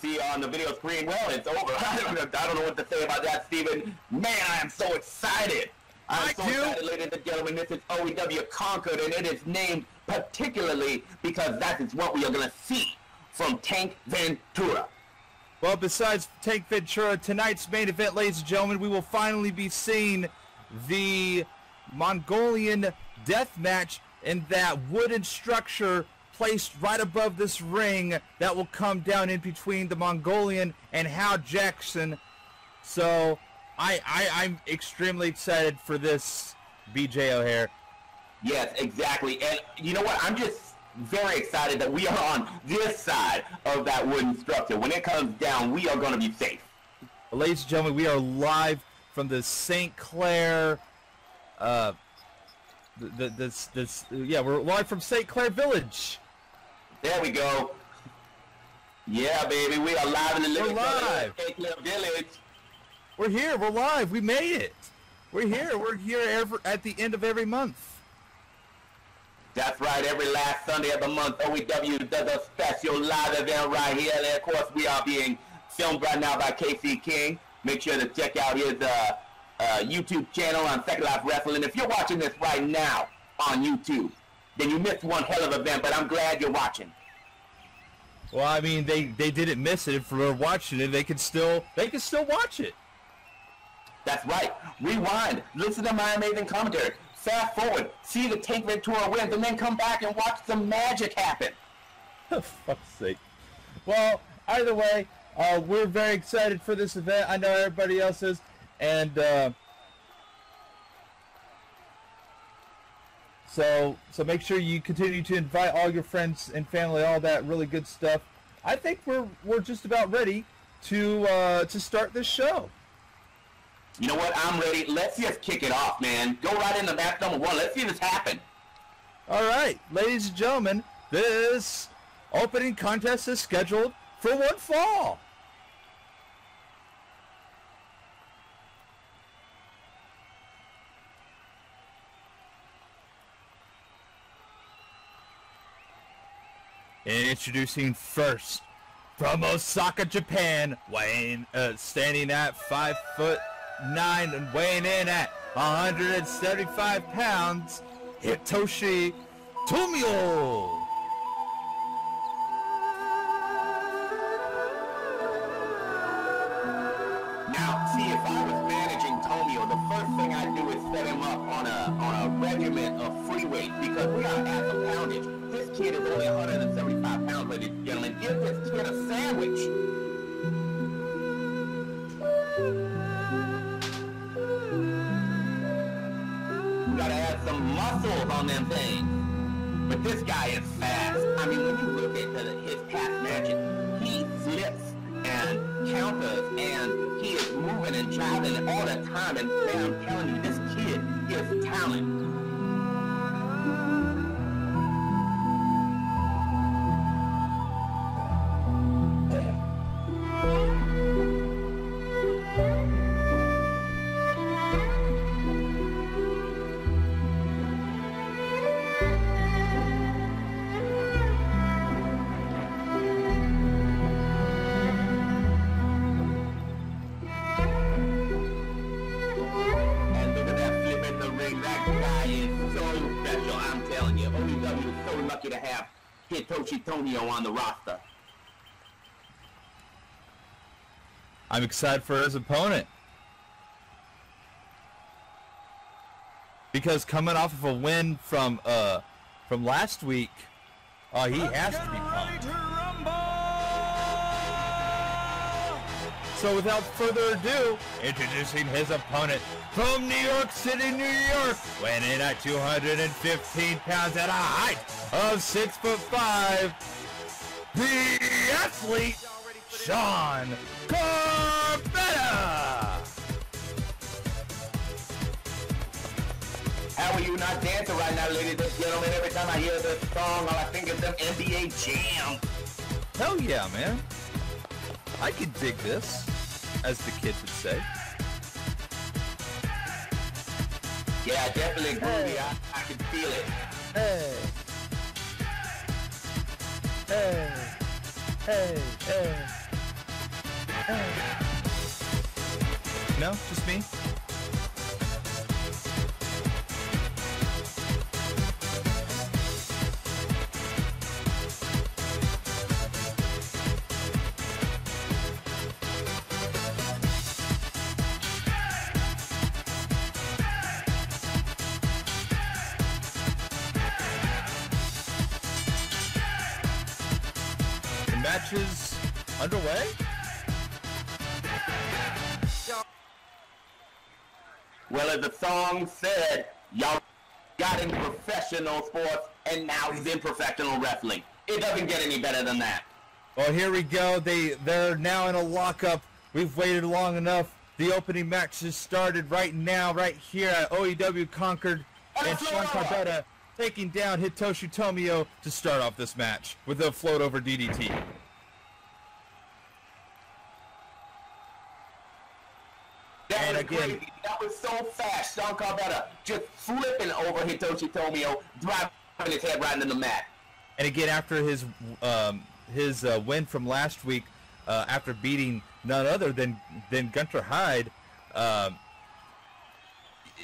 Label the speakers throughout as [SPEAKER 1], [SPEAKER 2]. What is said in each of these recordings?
[SPEAKER 1] see on the video screen, well, it's over. I don't know, I don't know what to say about that, Steven. Man, I am so excited. I'm
[SPEAKER 2] I
[SPEAKER 1] so
[SPEAKER 2] do.
[SPEAKER 1] excited, ladies and gentlemen. This is OEW Conquered, and it is named particularly because that is what we are going to see from Tank Ventura.
[SPEAKER 2] Well, besides Tank Ventura, tonight's main event, ladies and gentlemen, we will finally be seeing the Mongolian death match in that wooden structure placed right above this ring that will come down in between the Mongolian and Hal Jackson. So I, I I'm extremely excited for this BJ O'Hare.
[SPEAKER 1] Yes, exactly. And you know what? I'm just very excited that we are on this side of that wooden structure. When it comes down, we are going to be safe.
[SPEAKER 2] Ladies and gentlemen, we are live from the St. Clair uh the, the this this yeah, we're live from St. Clair Village.
[SPEAKER 1] There we go. Yeah, baby, we are live in the living
[SPEAKER 2] We're live.
[SPEAKER 1] Village.
[SPEAKER 2] We're here. We're live. We made it. We're here. We're here every, at the end of every month.
[SPEAKER 1] That's right. Every last Sunday of the month, OEW does a special live event right here. And of course, we are being filmed right now by KC King. Make sure to check out his uh, uh, YouTube channel on Second Life Wrestling. If you're watching this right now on YouTube, then you missed one hell of an event. But I'm glad you're watching.
[SPEAKER 2] Well, I mean, they they didn't miss it. If they're watching it, they can still they can still watch it.
[SPEAKER 1] That's right. Rewind. Listen to my amazing commentary. Fast forward. See the Tank Ventura wins, and then come back and watch the magic happen.
[SPEAKER 2] For fuck's sake. Well, either way, uh, we're very excited for this event. I know everybody else is, and uh, so so make sure you continue to invite all your friends and family, all that really good stuff. I think we're we're just about ready to uh, to start this show.
[SPEAKER 1] You know what? I'm ready. Let's just kick it off, man. Go right into match number one. Let's see this happen.
[SPEAKER 2] All right, ladies and gentlemen, this opening contest is scheduled for one fall. Introducing first from Osaka, Japan, weighing uh, standing at five foot nine and weighing in at 175 pounds, Hitoshi Tomio.
[SPEAKER 1] Now, see, if I was managing Tomio, the first thing I'd do is set him up on a on a regiment of free weight because we are at the poundage. This kid is only 175 pounds, ladies and gentlemen. Give this kid a sandwich. We gotta add some muscles on them things. But this guy is fast. I mean, when you look at the, his past matches, he flips and counters, and he is moving and driving all the time. And man, I'm telling you, this kid is talent. On the roster.
[SPEAKER 2] I'm excited for his opponent. Because coming off of a win from uh from last week, uh he has to be pumped. So without further ado, introducing his opponent from New York City, New York, weighing in at 215 pounds at a height of six foot five, the athlete Sean Corbetta.
[SPEAKER 1] How are you not dancing right now, ladies and gentlemen? Every time I hear this song, all I think is them NBA Jam.
[SPEAKER 2] Hell yeah, man. I can dig this, as the kids would say.
[SPEAKER 1] Yeah, definitely groovy. I, I can feel it.
[SPEAKER 2] Hey hey, hey, hey, hey. No, just me? Underway.
[SPEAKER 1] Well, as the song said, y'all got in professional sports, and now he's in professional wrestling. It doesn't get any better than that.
[SPEAKER 2] Well, here we go. They they're now in a lockup. We've waited long enough. The opening match has started right now, right here at OEW Conquered, and Sean Carbetta taking down Hitoshi Tomio to start off this match with a float over DDT.
[SPEAKER 1] That
[SPEAKER 2] And
[SPEAKER 1] was
[SPEAKER 2] again-
[SPEAKER 1] crazy. That was so fast. Sean Carbetta just flipping over Hitoshi Tomio, driving his head right into the mat.
[SPEAKER 2] And again, after his um, his uh, win from last week, uh, after beating none other than than Gunter Hyde, um,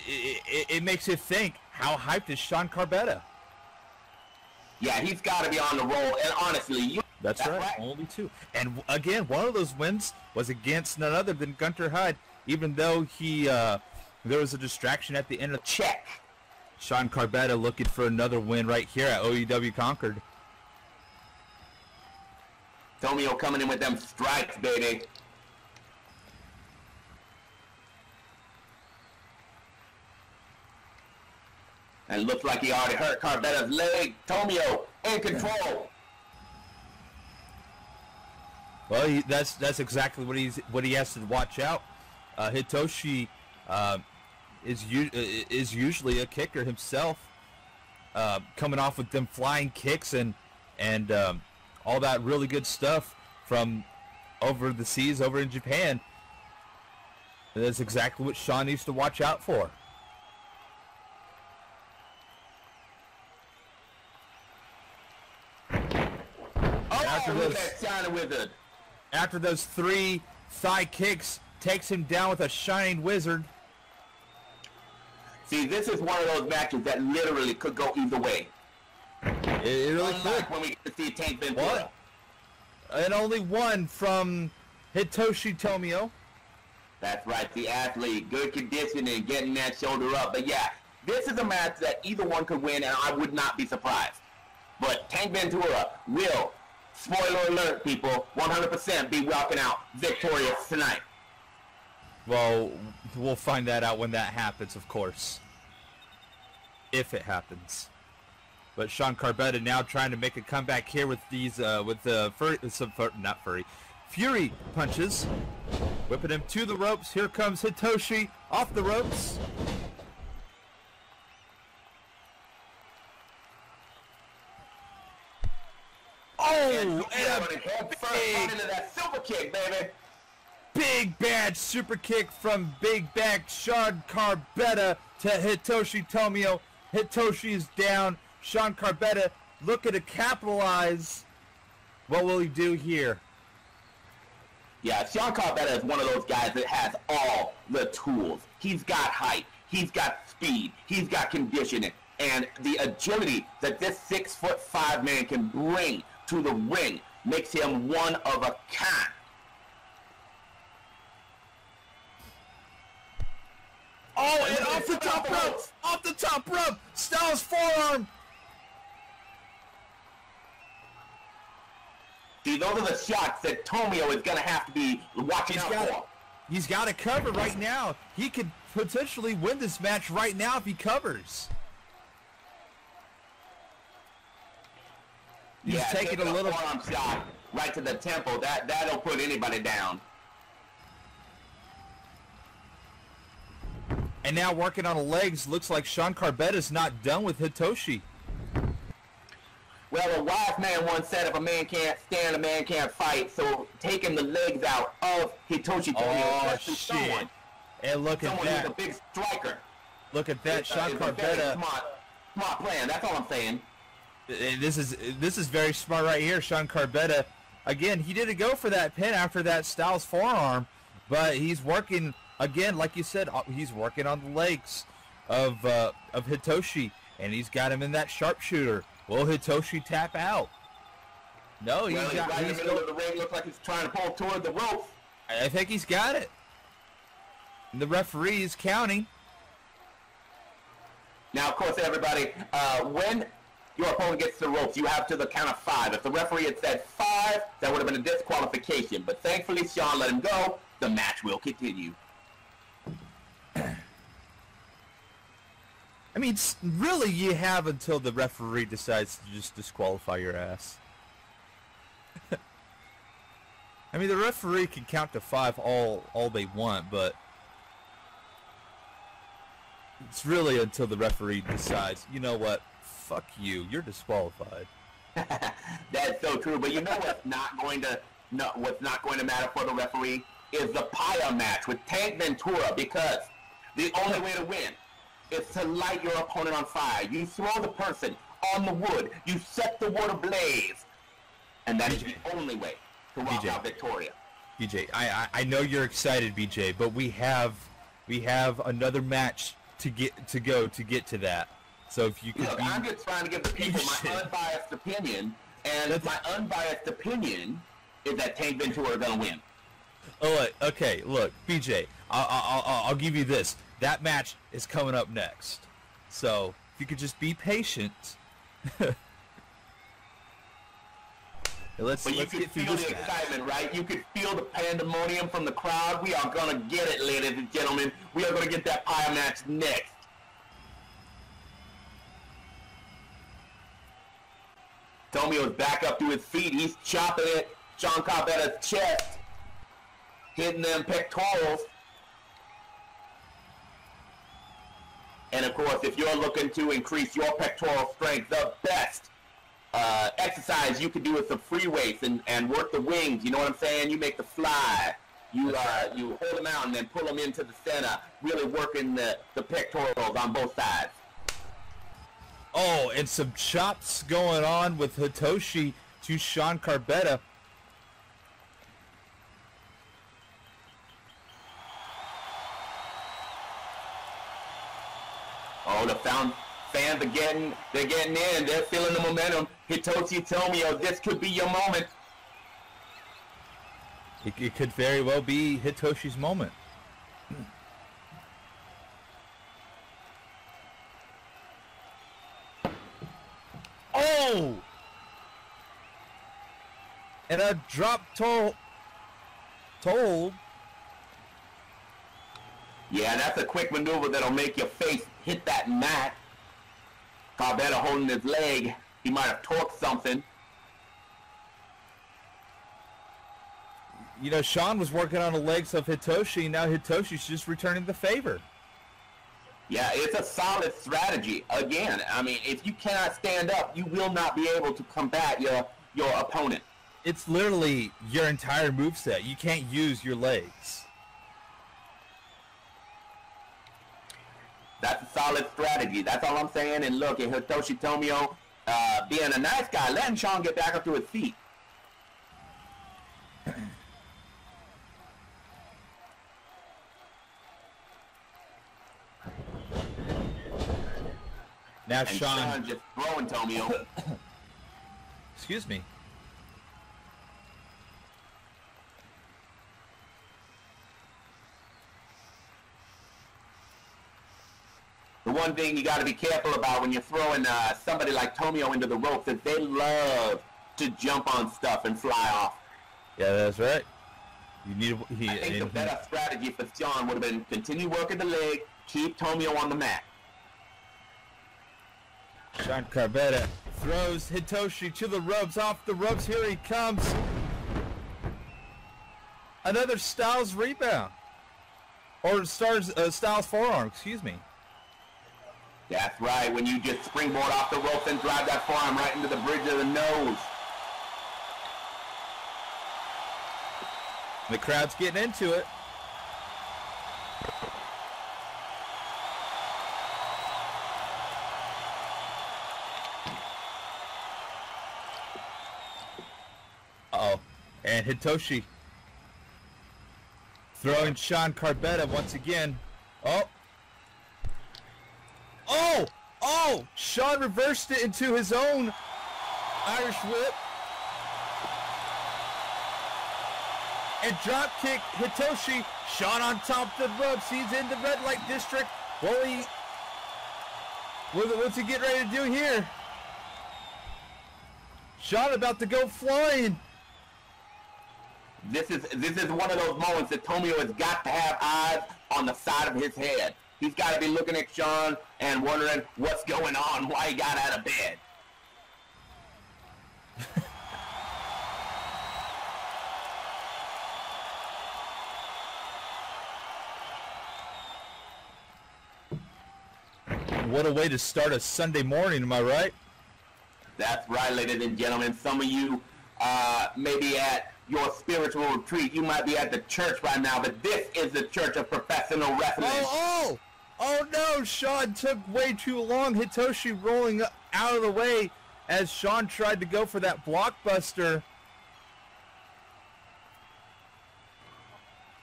[SPEAKER 2] it, it, it makes you think: How hyped is Sean Carbetta?
[SPEAKER 1] Yeah, he's got to be on the roll. And honestly, you,
[SPEAKER 2] That's, right. Only two. And again, one of those wins was against none other than Gunter Hyde. Even though he uh, there was a distraction at the end of
[SPEAKER 1] check.
[SPEAKER 2] Sean Carbetta looking for another win right here at OEW Conquered.
[SPEAKER 1] Tomio coming in with them strikes, baby. And looks like he already hurt Carbetta's leg. Tomio in control.
[SPEAKER 2] Well, he, that's that's exactly what he's what he has to watch out. Uh, Hitoshi uh, is u- uh, is usually a kicker himself, uh, coming off with them flying kicks and and um, all that really good stuff from over the seas over in Japan. And that's exactly what Sean needs to watch out for.
[SPEAKER 1] Oh,
[SPEAKER 2] After
[SPEAKER 1] look
[SPEAKER 2] this-
[SPEAKER 1] at that shining wizard.
[SPEAKER 2] After those three thigh kicks, takes him down with a shining wizard.
[SPEAKER 1] See, this is one of those matches that literally could go either way.
[SPEAKER 2] It, it really could.
[SPEAKER 1] When we get to see Tank Ventura.
[SPEAKER 2] What? and only one from Hitoshi Tomio.
[SPEAKER 1] That's right, the athlete, good condition and getting that shoulder up. But yeah, this is a match that either one could win, and I would not be surprised. But Tank Ventura will, spoiler alert, people, 100% be walking out victorious tonight.
[SPEAKER 2] Well, we'll find that out when that happens, of course. If it happens. But Sean Carbetta now trying to make a comeback here with these, uh, with the furry, some fur, not furry, fury punches. Whipping him to the ropes. Here comes Hitoshi off the ropes. Oh,
[SPEAKER 1] And
[SPEAKER 2] and a
[SPEAKER 1] running head first
[SPEAKER 2] big-
[SPEAKER 1] into that super kick, baby.
[SPEAKER 2] Big bad super kick from Big Back Sean Carbetta to Hitoshi Tomio. Hitoshi is down. Sean Carbetta looking to capitalize. What will he do here?
[SPEAKER 1] Yeah, Sean Carbetta is one of those guys that has all the tools. He's got height, he's got speed, he's got conditioning, and the agility that this six foot five man can bring to the ring makes him one of a kind.
[SPEAKER 2] Oh, and off the top rope! Off the top rope! Styles forearm!
[SPEAKER 1] See, those are the shots that Tomio is going to have to be watching
[SPEAKER 2] He's
[SPEAKER 1] out
[SPEAKER 2] got
[SPEAKER 1] for.
[SPEAKER 2] He's got it covered right now. He could potentially win this match right now if he covers. He's
[SPEAKER 1] yeah,
[SPEAKER 2] taking a little.
[SPEAKER 1] forearm shot right to the temple. That that'll put anybody down.
[SPEAKER 2] And now working on the legs. Looks like Sean Carbetta's not done with Hitoshi.
[SPEAKER 1] Well, a wise man once said, if a man can't stand, a man can't fight. So taking the legs out of Hitoshi Tomio,
[SPEAKER 2] Oh shit!
[SPEAKER 1] someone,
[SPEAKER 2] And look at
[SPEAKER 1] someone who's a big striker.
[SPEAKER 2] Look at that!
[SPEAKER 1] It's, uh,
[SPEAKER 2] Sean
[SPEAKER 1] it's
[SPEAKER 2] Carbetta.
[SPEAKER 1] Smart, smart plan. That's all I'm saying.
[SPEAKER 2] And This is this is very smart right here. Sean Carbetta again, he didn't go for that pin after that Styles forearm, but he's working again, like you said, uh, he's working on the legs of uh, of Hitoshi, and he's got him in that sharpshooter. Will Hitoshi tap out? No, he's
[SPEAKER 1] Well, he's
[SPEAKER 2] got.
[SPEAKER 1] right in
[SPEAKER 2] he's
[SPEAKER 1] the middle
[SPEAKER 2] go-
[SPEAKER 1] of the ring. Looks like he's trying to pull toward the ropes.
[SPEAKER 2] I think he's got it. And the referee is counting.
[SPEAKER 1] Now, of course, everybody, uh, when your opponent gets to the ropes, you have to the count of five. If the referee had said five, that would have been a disqualification. But thankfully, Sean let him go. The match will continue.
[SPEAKER 2] I mean, really, you have until the referee decides to just disqualify your ass. I mean, the referee can count to five all all they want, but it's really until the referee decides. You know what? Fuck you. You're disqualified.
[SPEAKER 1] That's so true. But you know what's not going to no, what's not going to matter for the referee is the pyre match with Tank Ventura because the only way to win is to light your opponent on fire. You throw the person on the wood. You set the wood ablaze, and that is the only way to walk
[SPEAKER 2] DJ.
[SPEAKER 1] out Victoria.
[SPEAKER 2] BJ, I, I I know you're excited, BJ, but we have we have another match to get to go to get to that. So if you could
[SPEAKER 1] Look,
[SPEAKER 2] be,
[SPEAKER 1] I'm just trying to give the people my unbiased opinion, and
[SPEAKER 2] That's-
[SPEAKER 1] my unbiased opinion is that Tank Ventura is going to win.
[SPEAKER 2] Oh, okay. Look, BJ, I'll, I'll, I'll, I'll give you this. That match is coming up next. So if you could just be patient. let's
[SPEAKER 1] But you
[SPEAKER 2] let's
[SPEAKER 1] could
[SPEAKER 2] get
[SPEAKER 1] feel the
[SPEAKER 2] match.
[SPEAKER 1] excitement, right? You could feel the pandemonium from the crowd. We are going to get it, ladies and gentlemen. We are going to get that pyre match next. Tomio's back up to his feet. He's chopping it. Sean Carbetta's chest. Hitting them pectorals. And of course, if you're looking to increase your pectoral strength, the best uh, exercise you can do is some free weights and, and work the wings. You know what I'm saying? You make the fly. You uh, you hold them out and then pull them into the center, really working the, the pectorals on both sides.
[SPEAKER 2] Oh, and some chops going on with Hitoshi to Sean Carbetta.
[SPEAKER 1] Oh, the found fans are getting they're getting in. They're feeling the momentum. Hitoshi Tomio, this could be your moment.
[SPEAKER 2] It, it could very well be Hitoshi's moment. Oh! And a drop toe hold.
[SPEAKER 1] Yeah, that's a quick maneuver that'll make your face hit that mat. Carbetta holding his leg. He might have torqued something.
[SPEAKER 2] You know, Sean was working on the legs of Hitoshi. Now Hitoshi's just returning the favor.
[SPEAKER 1] Yeah, it's a solid strategy. Again, I mean, if you cannot stand up, you will not be able to combat your your opponent.
[SPEAKER 2] It's literally your entire moveset. You can't use your legs.
[SPEAKER 1] That's a solid strategy. That's all I'm saying. And look, at Hitoshi Tomio uh, being a nice guy, letting Sean get back up to his feet.
[SPEAKER 2] Now
[SPEAKER 1] And
[SPEAKER 2] Sean,
[SPEAKER 1] Sean just throwing Tomio.
[SPEAKER 2] excuse me.
[SPEAKER 1] One thing you got to be careful about when you're throwing uh, somebody like Tomio into the ropes is they love to jump on stuff and fly off.
[SPEAKER 2] Yeah, that's right. You need he,
[SPEAKER 1] I think the better strategy for Sean would have been continue working the leg, keep Tomio on the mat.
[SPEAKER 2] Sean Carbetta throws Hitoshi to the ropes, off the ropes. Here he comes. Another Styles rebound. Or Stars, uh, Styles forearm, excuse me.
[SPEAKER 1] That's right, when you just springboard off the ropes and drive that forearm right into the bridge of the nose.
[SPEAKER 2] The crowd's getting into it. Uh-oh. And Hitoshi throwing Sean Carbetta once again. Oh. Oh! Oh! Sean reversed it into his own Irish whip. And drop kick Hitoshi. Sean on top of the ropes. He's in the red light district. Will he... What's he getting ready to do here? Sean about to go flying.
[SPEAKER 1] This is this is one of those moments that Tomio has got to have eyes on the side of his head. He's got to be looking at Sean and wondering what's going on, why he got out of bed.
[SPEAKER 2] what a way to start a Sunday morning, am I right?
[SPEAKER 1] That's right, ladies and gentlemen. Some of you uh, may be at your spiritual retreat. You might be at the church right now, but this is the Church of Professional Wrestling.
[SPEAKER 2] Oh, oh! Oh no! Sean took way too long. Hitoshi rolling out of the way as Sean tried to go for that blockbuster.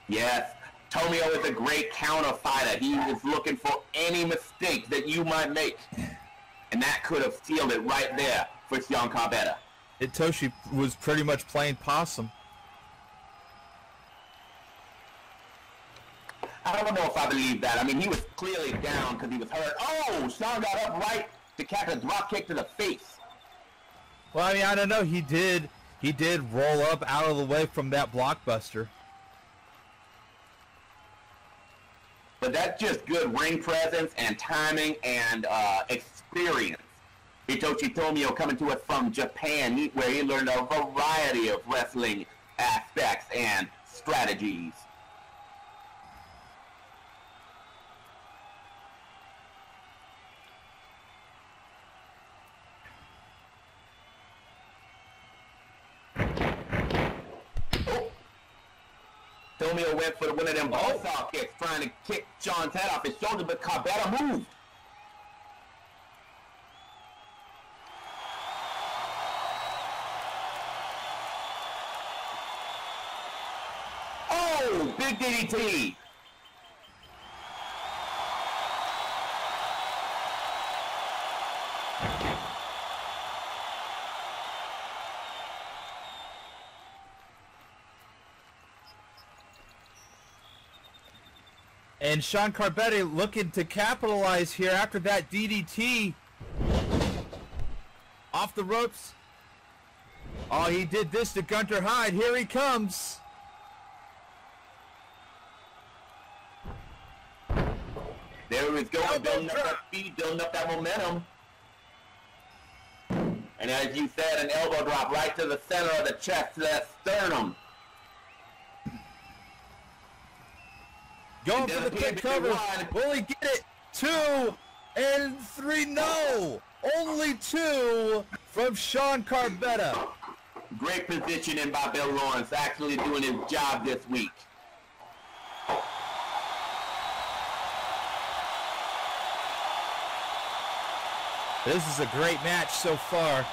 [SPEAKER 1] Yes, Tomio is a great counter fighter. He is looking for any mistake that you might make. And that could have sealed it right there for Sean Carbetta.
[SPEAKER 2] Hitoshi was pretty much playing possum.
[SPEAKER 1] I don't know if I believe that. I mean, he was clearly down because he was hurt. Oh, Sean got up right to catch a drop kick to the face.
[SPEAKER 2] Well, I mean, I don't know. He did. He did roll up out of the way from that blockbuster.
[SPEAKER 1] But that's just good ring presence and timing and uh, experience. Hitoshi Tomio coming to us from Japan, where he learned a variety of wrestling aspects and strategies. Tomio went for one of them oh. buzzsaw kicks, trying to kick Sean's head off his shoulder, but Carbetta moved. DDT.
[SPEAKER 2] And Sean Carbetta looking to capitalize here after that DDT. Off the ropes. Oh, he did this to Gunter Hyde. Here he comes.
[SPEAKER 1] There he was going, building up that speed, building up that momentum. And as you said, an elbow drop right to the center of the chest, to that sternum.
[SPEAKER 2] Going for the kick cover. Will he get it? Two and three. No! Only two from Sean Carbetta.
[SPEAKER 1] Great positioning by Bill Lawrence, actually doing his job this week.
[SPEAKER 2] This is a great match so far.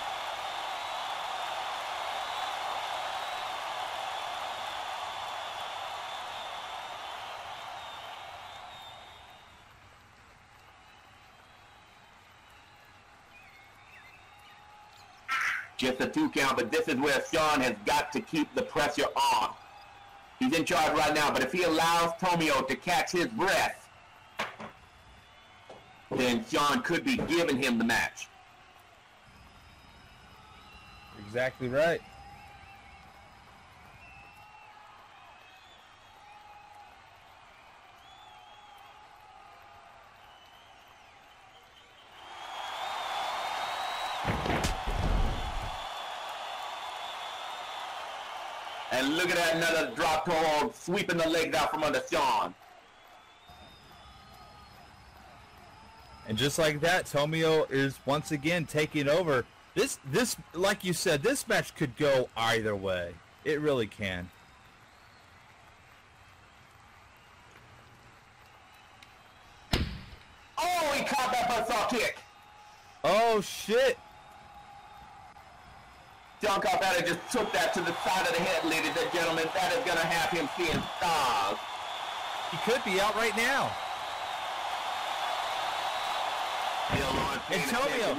[SPEAKER 1] just a two count, but this is where Sean has got to keep the pressure on. He's in charge right now, but if he allows Tomio to catch his breath, then Sean could be giving him the match.
[SPEAKER 2] Exactly right.
[SPEAKER 1] And look at that, another drop toe hold, sweeping the legs out from under Sean.
[SPEAKER 2] And just like that, Tomio is once again taking over. This, this, like you said, this match could go either way. It really can.
[SPEAKER 1] Oh, he caught that buzzsaw kick.
[SPEAKER 2] Oh, shit.
[SPEAKER 1] John Carbetta just took that to the side of the head, ladies and gentlemen. That is going to have him seeing stars.
[SPEAKER 2] He could be out right now. Antonio,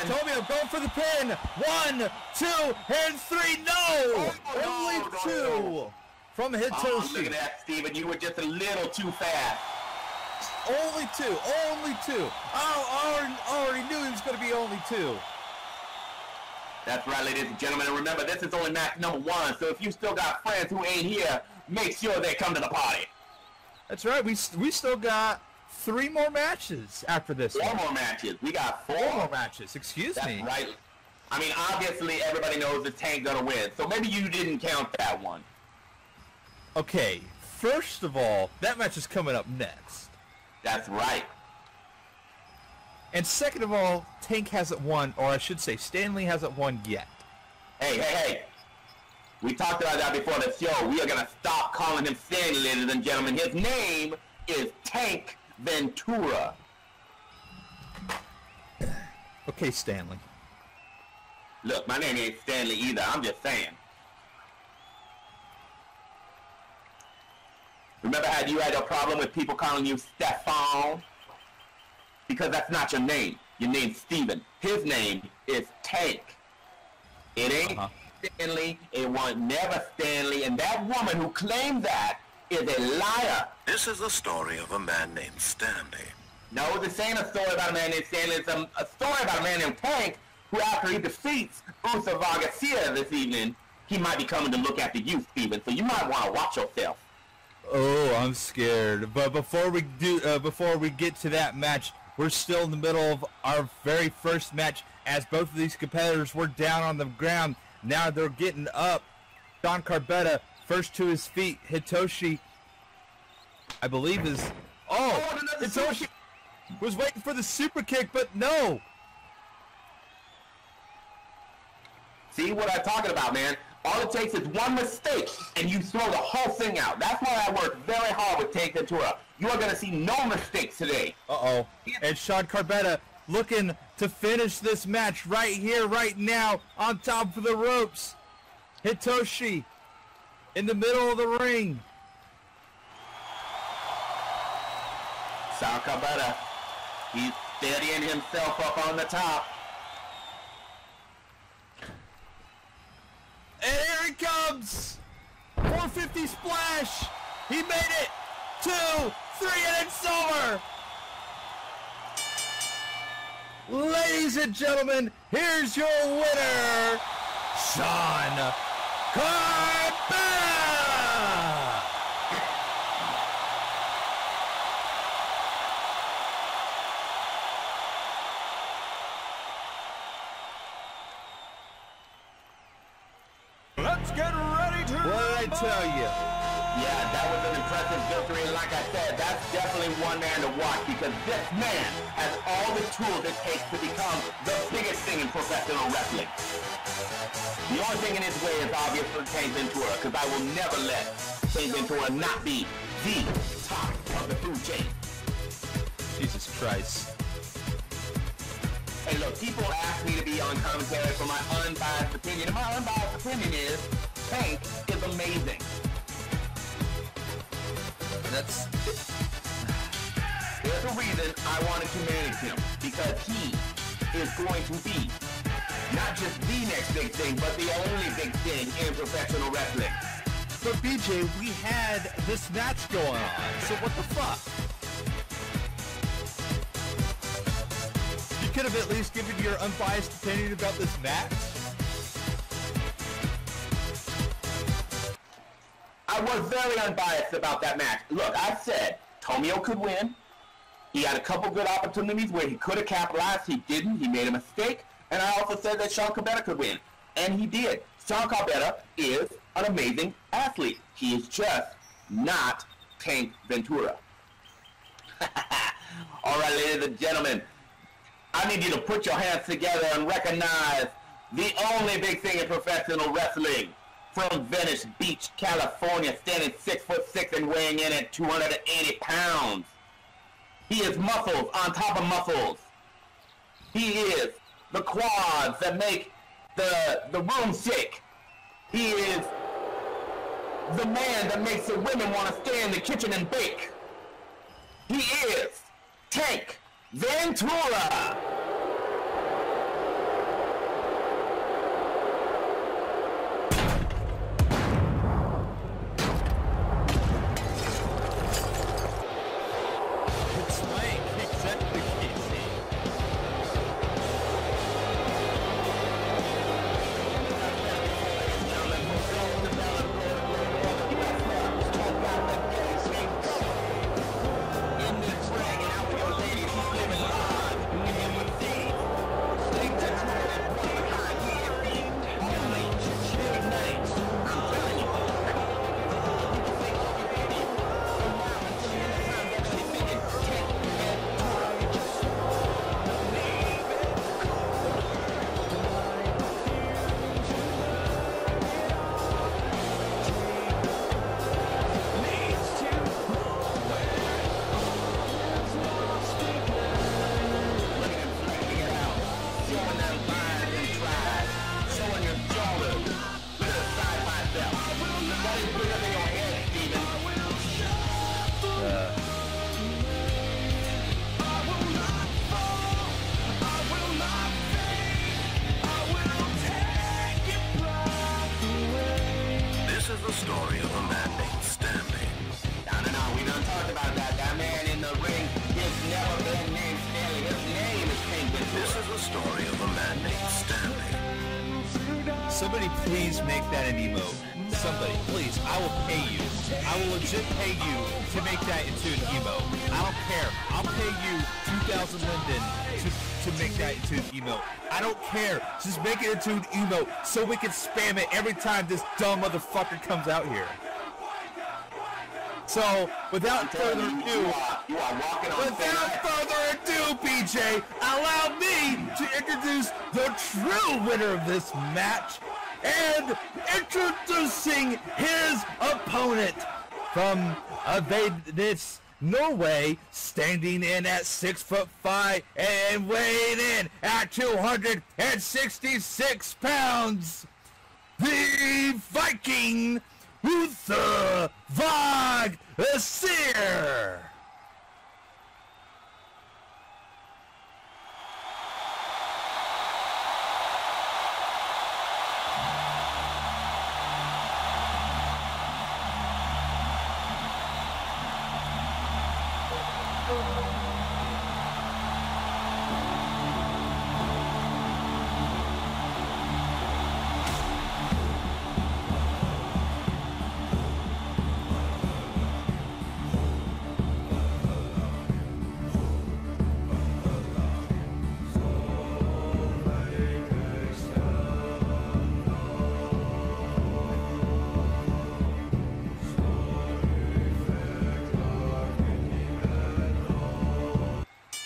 [SPEAKER 2] Antonio going for the pin. One, two, and three. No!
[SPEAKER 1] Oh,
[SPEAKER 2] Only
[SPEAKER 1] no, no,
[SPEAKER 2] two
[SPEAKER 1] no.
[SPEAKER 2] from
[SPEAKER 1] Oh, look
[SPEAKER 2] Hitoshi.
[SPEAKER 1] at that, Steven. You were just a little too fast.
[SPEAKER 2] only two. Only two. Oh, I already, already knew he was going to be only two.
[SPEAKER 1] That's right, ladies and gentlemen. And remember, this is only match number one. So if you still got friends who ain't here, make sure they come to the party.
[SPEAKER 2] That's right. We we still got three more matches after this
[SPEAKER 1] Four
[SPEAKER 2] one.
[SPEAKER 1] more matches. We got four.
[SPEAKER 2] Four more matches. Excuse
[SPEAKER 1] That's
[SPEAKER 2] me.
[SPEAKER 1] right. I mean, obviously, everybody knows the Tank gonna win. So maybe you didn't count that one.
[SPEAKER 2] Okay. First of all, that match is coming up next.
[SPEAKER 1] That's right.
[SPEAKER 2] And second of all, Tank hasn't won, or I should say, Stanley hasn't won yet.
[SPEAKER 1] Hey, hey, hey. We talked about that before the show. We are gonna stop calling him Stanley, ladies and gentlemen. His name is Tank Ventura.
[SPEAKER 2] Okay, Stanley.
[SPEAKER 1] Look, my name ain't Stanley either. I'm just saying. Remember how you had a problem with people calling you Stefan? Because that's not your name. Your name's Steven. His name is Tank. It ain't
[SPEAKER 2] Uh-huh.
[SPEAKER 1] Stanley. It was never Stanley. And that woman who claimed that is a liar.
[SPEAKER 3] This is the story of a man named Stanley.
[SPEAKER 1] No, this ain't a story about a man named Stanley. It's a, a story about a man named Tank who, after he defeats Usa Vargasia this evening, he might be coming to look after you, Steven. So you might want to watch yourself.
[SPEAKER 2] Oh, I'm scared. But before we do, uh, before we get to that match, we're still in the middle of our very first match. As both of these competitors were down on the ground, now they're getting up. Don Carbetta first to his feet. Hitoshi, I believe is. Oh,
[SPEAKER 1] Oh,
[SPEAKER 2] Hitoshi was waiting for the super kick, but no.
[SPEAKER 1] See what I'm talking about, man? All it takes is one mistake, and you throw the whole thing out. That's why I work very hard with Tank Ventura. You are going to see no mistakes today.
[SPEAKER 2] Uh-oh. And Sean Carbetta looking to finish this match right here, right now, on top of the ropes. Hitoshi in the middle of the ring.
[SPEAKER 1] Sal Cabetta, he's steadying himself up on the top.
[SPEAKER 2] And here he comes. 450 splash. He made it. Two, three, and it's over. Ladies and gentlemen, here's your winner, Sean Carbetta.
[SPEAKER 1] Man has all the tools it takes to become the biggest thing in professional wrestling. The only thing in his way is obviously Tank Ventura, because I will never let Tank Ventura not be the top of the food chain.
[SPEAKER 2] Jesus Christ.
[SPEAKER 1] Hey, look, people ask me to be on commentary for my unbiased opinion, and my unbiased opinion is Tank is amazing.
[SPEAKER 2] That's
[SPEAKER 1] There's a reason I wanted to manage him because he is going to be not just the next big thing, but the only big thing in professional wrestling.
[SPEAKER 2] But BJ, we had this match going on, so what the fuck? You could have at least given your unbiased opinion about this match.
[SPEAKER 1] I was very unbiased about that match. Look, I said Tomio could win. He had a couple good opportunities where he could have capitalized. He didn't. He made a mistake. And I also said that Sean Cabetta could win. And he did. Sean Cabetta is an amazing athlete. He is just not Tank Ventura. All right, ladies and gentlemen. I need you to put your hands together and recognize the only big thing in professional wrestling. From Venice Beach, California, standing six foot six and weighing in at 280 pounds. He is muscles on top of muscles. He is the quads that make the the room shake. He is the man that makes the women want to stay in the kitchen and bake. He is Tank Ventura.
[SPEAKER 2] So we can spam it every time this dumb motherfucker comes out here. So, without further ado,
[SPEAKER 1] are, you are walking on thin
[SPEAKER 2] Without further ado, BJ, allow me to introduce the true winner of this match and introducing his opponent from uh, they, this Norway, standing in at six foot five and weighing in at 266 pounds the Viking Uther Vagseer.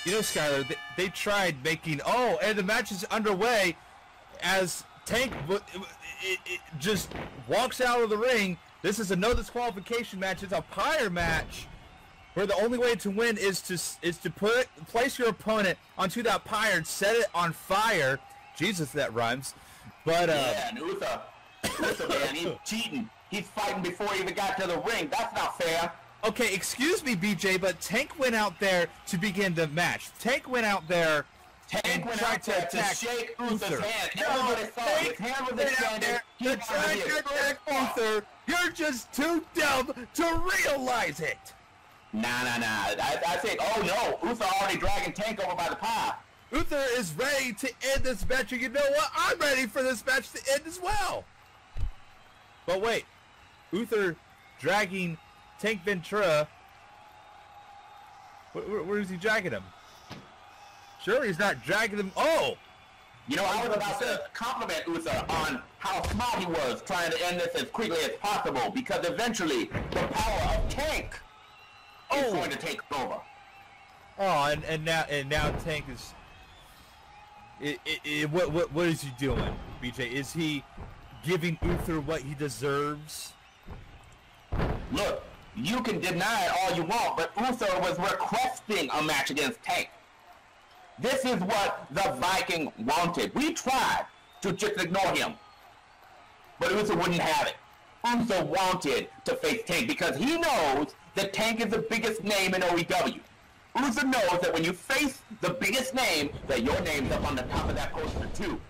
[SPEAKER 2] You know, Skylar, they, they tried making oh, and the match is underway as Tank w- it, it just walks out of the ring. This is a no disqualification match. It's a pyre match where the only way to win is to is to put place your opponent onto that pyre and set it on fire. Jesus, that rhymes. But uh,
[SPEAKER 1] Yeah, and Uther, man, he's cheating. He's fighting before he even got to the ring. That's not fair.
[SPEAKER 2] Okay, excuse me, BJ, but Tank went out there to begin the match. Tank went out there
[SPEAKER 1] Tank went out there to shake Uther's hand.
[SPEAKER 2] No, Tank
[SPEAKER 1] his hand was
[SPEAKER 2] went out
[SPEAKER 1] extended.
[SPEAKER 2] there to try to attack. Uther. You're just too dumb to realize it.
[SPEAKER 1] Nah, nah, nah. I, I think, oh no, Uther already dragging Tank over by the pyre.
[SPEAKER 2] Uther is ready to end this match, and you know what? I'm ready for this match to end as well. But wait, Uther dragging Tank Ventura. Where, where, where is he dragging him? Sure, he's not dragging him. Oh,
[SPEAKER 1] You know, I was about to compliment Uther on how smart he was trying to end this as quickly as possible because eventually the power of Tank is
[SPEAKER 2] Oh.
[SPEAKER 1] going to take over.
[SPEAKER 2] oh, and, and now and now Tank is. It, it, it, what what what is he doing, BJ? Is he giving Uther what he deserves?
[SPEAKER 1] Look, you can deny it all you want, but Uther was requesting a match against Tank. This is what the Viking wanted. We tried to just ignore him. But Uso wouldn't have it. Uso wanted to face Tank because he knows that Tank is the biggest name in OEW. Uso knows that when you face the biggest name, that your name's up on the top of that poster too.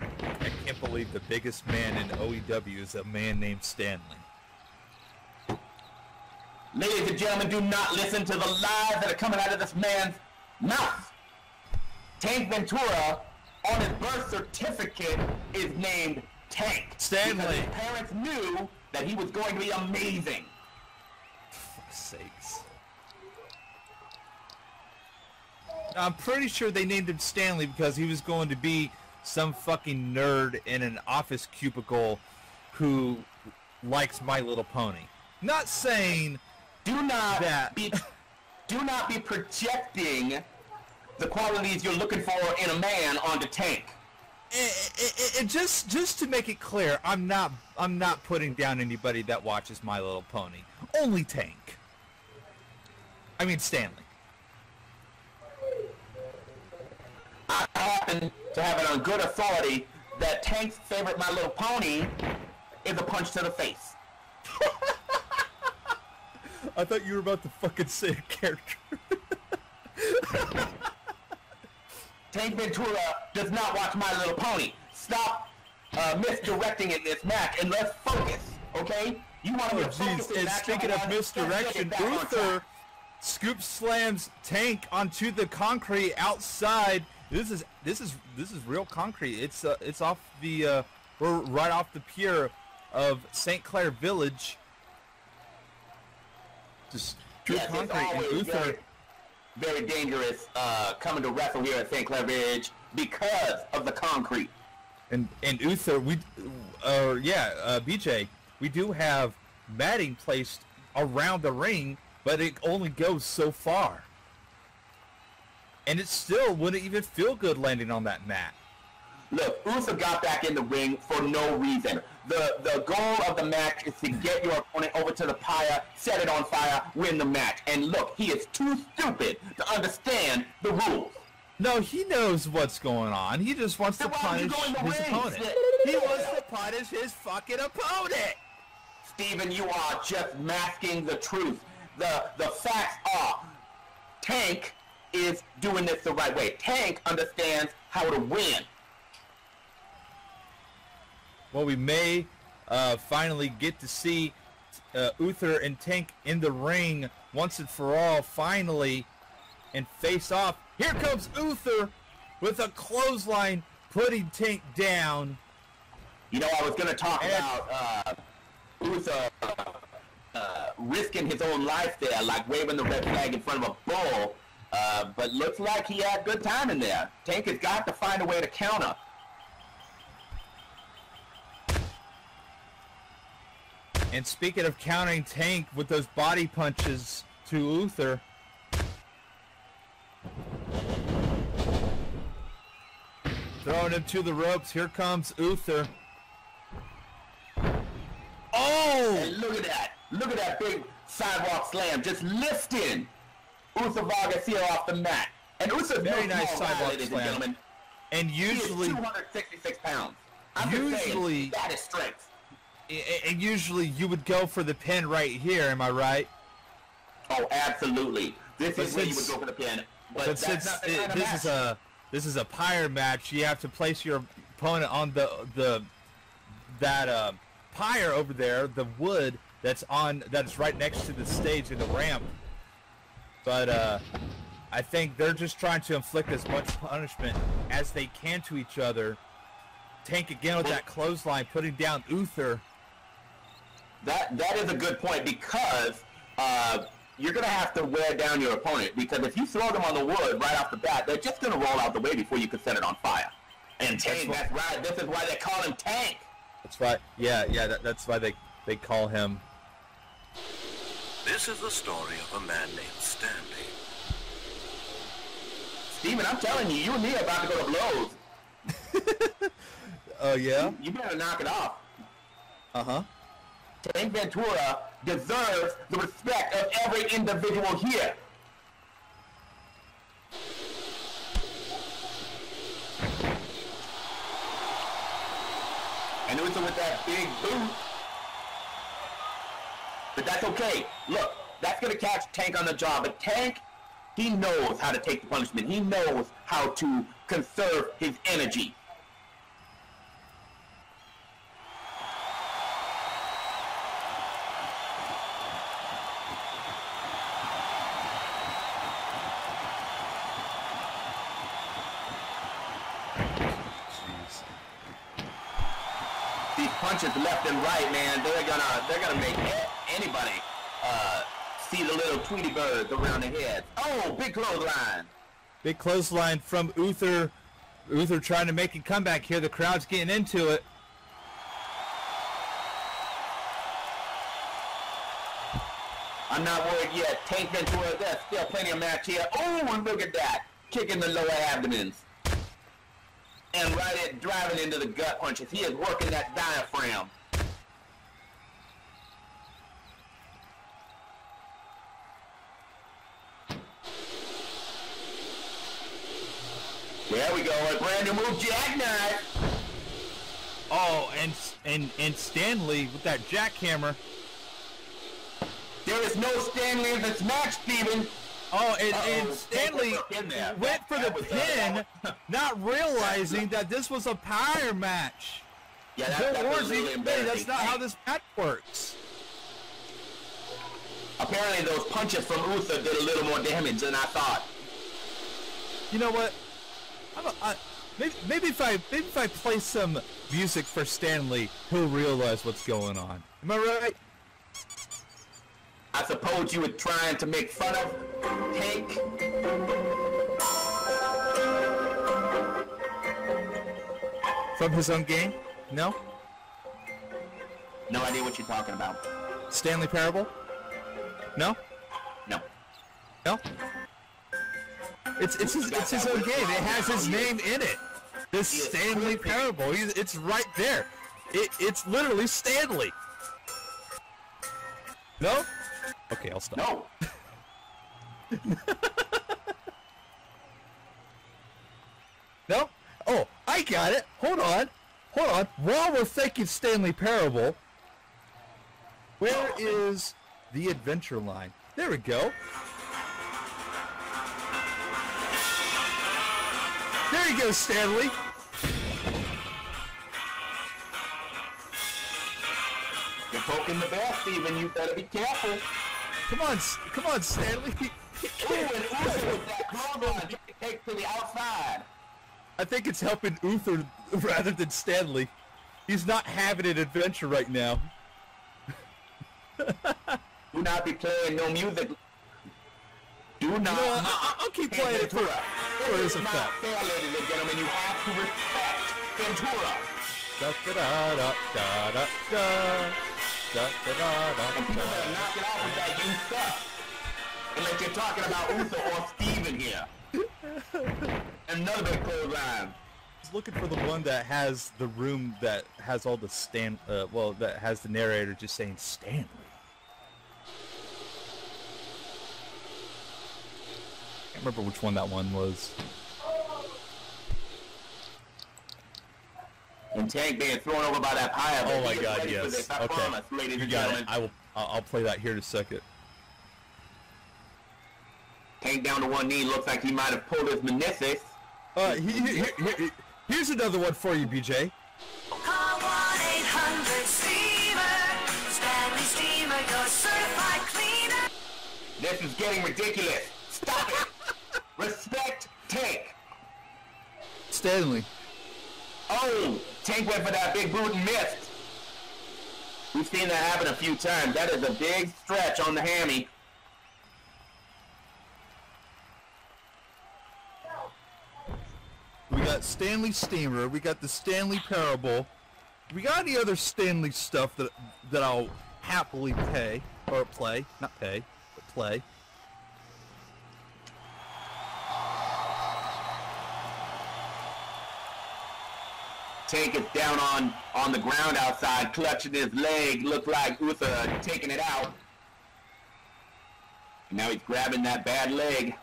[SPEAKER 2] I can't believe the biggest man in OEW is a man named Stanley.
[SPEAKER 1] Ladies and gentlemen, do not listen to the lies that are coming out of this man's mouth. Tank Ventura, on his birth certificate, is named Tank.
[SPEAKER 2] Stanley.
[SPEAKER 1] His parents knew that he was going to be amazing.
[SPEAKER 2] For sakes. I'm pretty sure they named him Stanley because he was going to be some fucking nerd in an office cubicle who likes My Little Pony. Not saying
[SPEAKER 1] Do not
[SPEAKER 2] That-
[SPEAKER 1] be do not be projecting the qualities you're looking for in a man onto Tank.
[SPEAKER 2] it, it, it, just just to make it clear, I'm not I'm not putting down anybody that watches My Little Pony. Only Tank. I mean Stanley.
[SPEAKER 1] I happen to have it on good authority that Tank's favorite My Little Pony is a punch to the face.
[SPEAKER 2] I thought you were about to fucking say a character.
[SPEAKER 1] Tank Ventura does not watch My Little Pony. Stop uh, misdirecting in this match and let's focus, okay? You want to
[SPEAKER 2] Oh jeez, and speaking of misdirection,
[SPEAKER 1] get back on
[SPEAKER 2] Uther scoop slams Tank onto the concrete outside. This is this is this is real concrete. It's uh, it's off the uh, we're right off the pier of St. Clair Village. Just true
[SPEAKER 1] Yes,
[SPEAKER 2] concrete, and Uther.
[SPEAKER 1] very, very dangerous uh, coming to wrestle here at St. Clair Village because of the concrete.
[SPEAKER 2] And and Uther, we, uh, yeah, uh, BJ, we do have matting placed around the ring, but it only goes so far. And it still wouldn't even feel good landing on that mat.
[SPEAKER 1] Look, Uther got back in the ring for no reason. The the goal of the match is to get your opponent over to the pyre, set it on fire, win the match. And look, he is too stupid to understand the rules.
[SPEAKER 2] No, he knows what's going on. He just wants
[SPEAKER 1] Then
[SPEAKER 2] to
[SPEAKER 1] why would you
[SPEAKER 2] punish
[SPEAKER 1] go in the
[SPEAKER 2] his
[SPEAKER 1] ring?
[SPEAKER 2] opponent. He wants to punish his fucking opponent.
[SPEAKER 1] Steven, you are just masking the truth. The the facts are Tank is doing this the right way. Tank understands how to win.
[SPEAKER 2] Well, we may uh, finally get to see uh, Uther and Tank in the ring once and for all, finally, and face off. Here comes Uther with a clothesline, putting Tank down.
[SPEAKER 1] You know, I was going to talk
[SPEAKER 2] And-
[SPEAKER 1] about uh, Uso uh, risking his own life there, like waving the red flag in front of a bull. Uh, but looks like he had good time in there. Tank has got to find a way to counter.
[SPEAKER 2] And speaking of countering Tank with those body punches to Uther, throwing him to the ropes. Here comes Uther. Oh!
[SPEAKER 1] And look at that. Look at that big sidewalk slam. Just lifting Uso Vargas here off the mat. And Uso's
[SPEAKER 2] Very
[SPEAKER 1] no
[SPEAKER 2] nice
[SPEAKER 1] small guy,
[SPEAKER 2] sidewalk
[SPEAKER 1] ladies
[SPEAKER 2] slam.
[SPEAKER 1] and gentlemen.
[SPEAKER 2] And
[SPEAKER 1] He is
[SPEAKER 2] usually,
[SPEAKER 1] 266 pounds. I'm just
[SPEAKER 2] Usually-
[SPEAKER 1] saying, that is strength.
[SPEAKER 2] And usually you would go for the pin right here. Am I right?
[SPEAKER 1] Oh, absolutely. This
[SPEAKER 2] But
[SPEAKER 1] is where you would go for the pin. But,
[SPEAKER 2] But since
[SPEAKER 1] not
[SPEAKER 2] it- this
[SPEAKER 1] match.
[SPEAKER 2] is a this is a pyre match, you have to place your opponent on the the that uh, pyre over there, the wood that's on that's right next to the stage and the ramp. But uh, I think they're just trying to inflict as much punishment as they can to each other. Tank again with that clothesline, putting down Uther.
[SPEAKER 1] That that is a good point because uh, you're gonna have to wear down your opponent because if you throw them on the wood right off the bat, they're just gonna roll out the way before you can set it on fire. And Tank,
[SPEAKER 2] what-
[SPEAKER 1] that's right. This is why they call him Tank.
[SPEAKER 2] That's right. Yeah, yeah. That, that's why they they call him.
[SPEAKER 3] This is the story of a man named Stanley.
[SPEAKER 1] Steven, I'm telling you, you and me are about to go to blows.
[SPEAKER 2] Oh yeah.
[SPEAKER 1] You better knock it off.
[SPEAKER 2] Uh huh.
[SPEAKER 1] Tank Ventura deserves the respect of every individual here. Luther with that big boot. But that's okay. Look, that's going to catch Tank on the jaw. But Tank, he knows how to take the punishment. He knows how to conserve his energy. These punches left and right, man, they're gonna they're gonna make anybody uh, see the little Tweety birds around the head. Oh, big clothesline.
[SPEAKER 2] Big clothesline from Uther. Uther trying to make a comeback here. The crowd's getting into it.
[SPEAKER 1] I'm not worried yet. Tank Ventura, there's still plenty of match here. Oh, look at that. Kicking the lower abdomens. And right at driving into the gut punches. He is working that diaphragm. There we go. A brand new move, jackknife.
[SPEAKER 2] Oh, and and and Stanley with that jackhammer.
[SPEAKER 1] There is no Stanley in this match, Steven.
[SPEAKER 2] Oh, and, and Stanley went for the pin, not realizing that this was a pyre match.
[SPEAKER 1] Yeah, that, that was really
[SPEAKER 2] saying that's not how this match works.
[SPEAKER 1] Apparently, those punches from Uther did a little more damage than I thought.
[SPEAKER 2] You know what? I'm a, I, maybe, maybe if I maybe if I play some music for Stanley, he'll realize what's going on. Am I right?
[SPEAKER 1] I suppose you were trying to make fun of Tank.
[SPEAKER 2] From his own game? No?
[SPEAKER 1] No idea what you're talking about.
[SPEAKER 2] Stanley Parable? No?
[SPEAKER 1] No.
[SPEAKER 2] No? It's it's his, it's his own game. It has his name in it. This Stanley. Parable. He's, it's right there. It, it's literally Stanley. No? Okay, I'll stop.
[SPEAKER 1] No.
[SPEAKER 2] No? Oh, I got it. Hold on. Hold on. While we're thinking Stanley Parable, where is the adventure line? There we go. There you go, Stanley.
[SPEAKER 1] You're poking the bear, Steven. You better be careful.
[SPEAKER 2] Come on, come on, Stanley.
[SPEAKER 1] Ooh, and Uther with that clothesline. You can take to the outside.
[SPEAKER 2] I think it's helping Uther rather than Stanley. He's not having an adventure right now.
[SPEAKER 1] Do not be playing no music. Do not.
[SPEAKER 2] Know, I, will keep playing it for, for his
[SPEAKER 1] not
[SPEAKER 2] effect.
[SPEAKER 1] fair, ladies and gentlemen. You have to respect Ventura.
[SPEAKER 2] Da da da da da da da da da
[SPEAKER 1] And people better
[SPEAKER 2] da.
[SPEAKER 1] knock it off with that you stuff. Unless you're talking about Uther or Steven here. Another clothesline.
[SPEAKER 2] I was looking for the one that has the room that has all the Stan. Uh, well, that has the narrator just saying Stanley. Can't remember which one that one was.
[SPEAKER 1] And Tank being thrown over by that pile.
[SPEAKER 2] Oh my God, yes.
[SPEAKER 1] I
[SPEAKER 2] Okay,
[SPEAKER 1] promise,
[SPEAKER 2] you got it. I will. I'll I'll play that here in a second.
[SPEAKER 1] Tank down to one knee. Looks like he might have pulled his meniscus.
[SPEAKER 2] Uh, he, he- he- he- here's another one for you, BJ.
[SPEAKER 4] Call 1-800-STEAMER. Stanley Steamer, your certified cleaner.
[SPEAKER 1] This is getting ridiculous. Stop it. Respect Tank.
[SPEAKER 2] Stanley.
[SPEAKER 1] Oh, Tank went for that big boot and missed. We've seen that happen a few times. That is a big stretch on the hammy.
[SPEAKER 2] We got Stanley Steamer. We got the Stanley Parable. We got any other Stanley stuff that that I'll happily pay or play, not pay, but play.
[SPEAKER 1] Tank is down on on the ground outside, clutching his leg. Looked like Uther taking it out. And now he's grabbing that bad leg.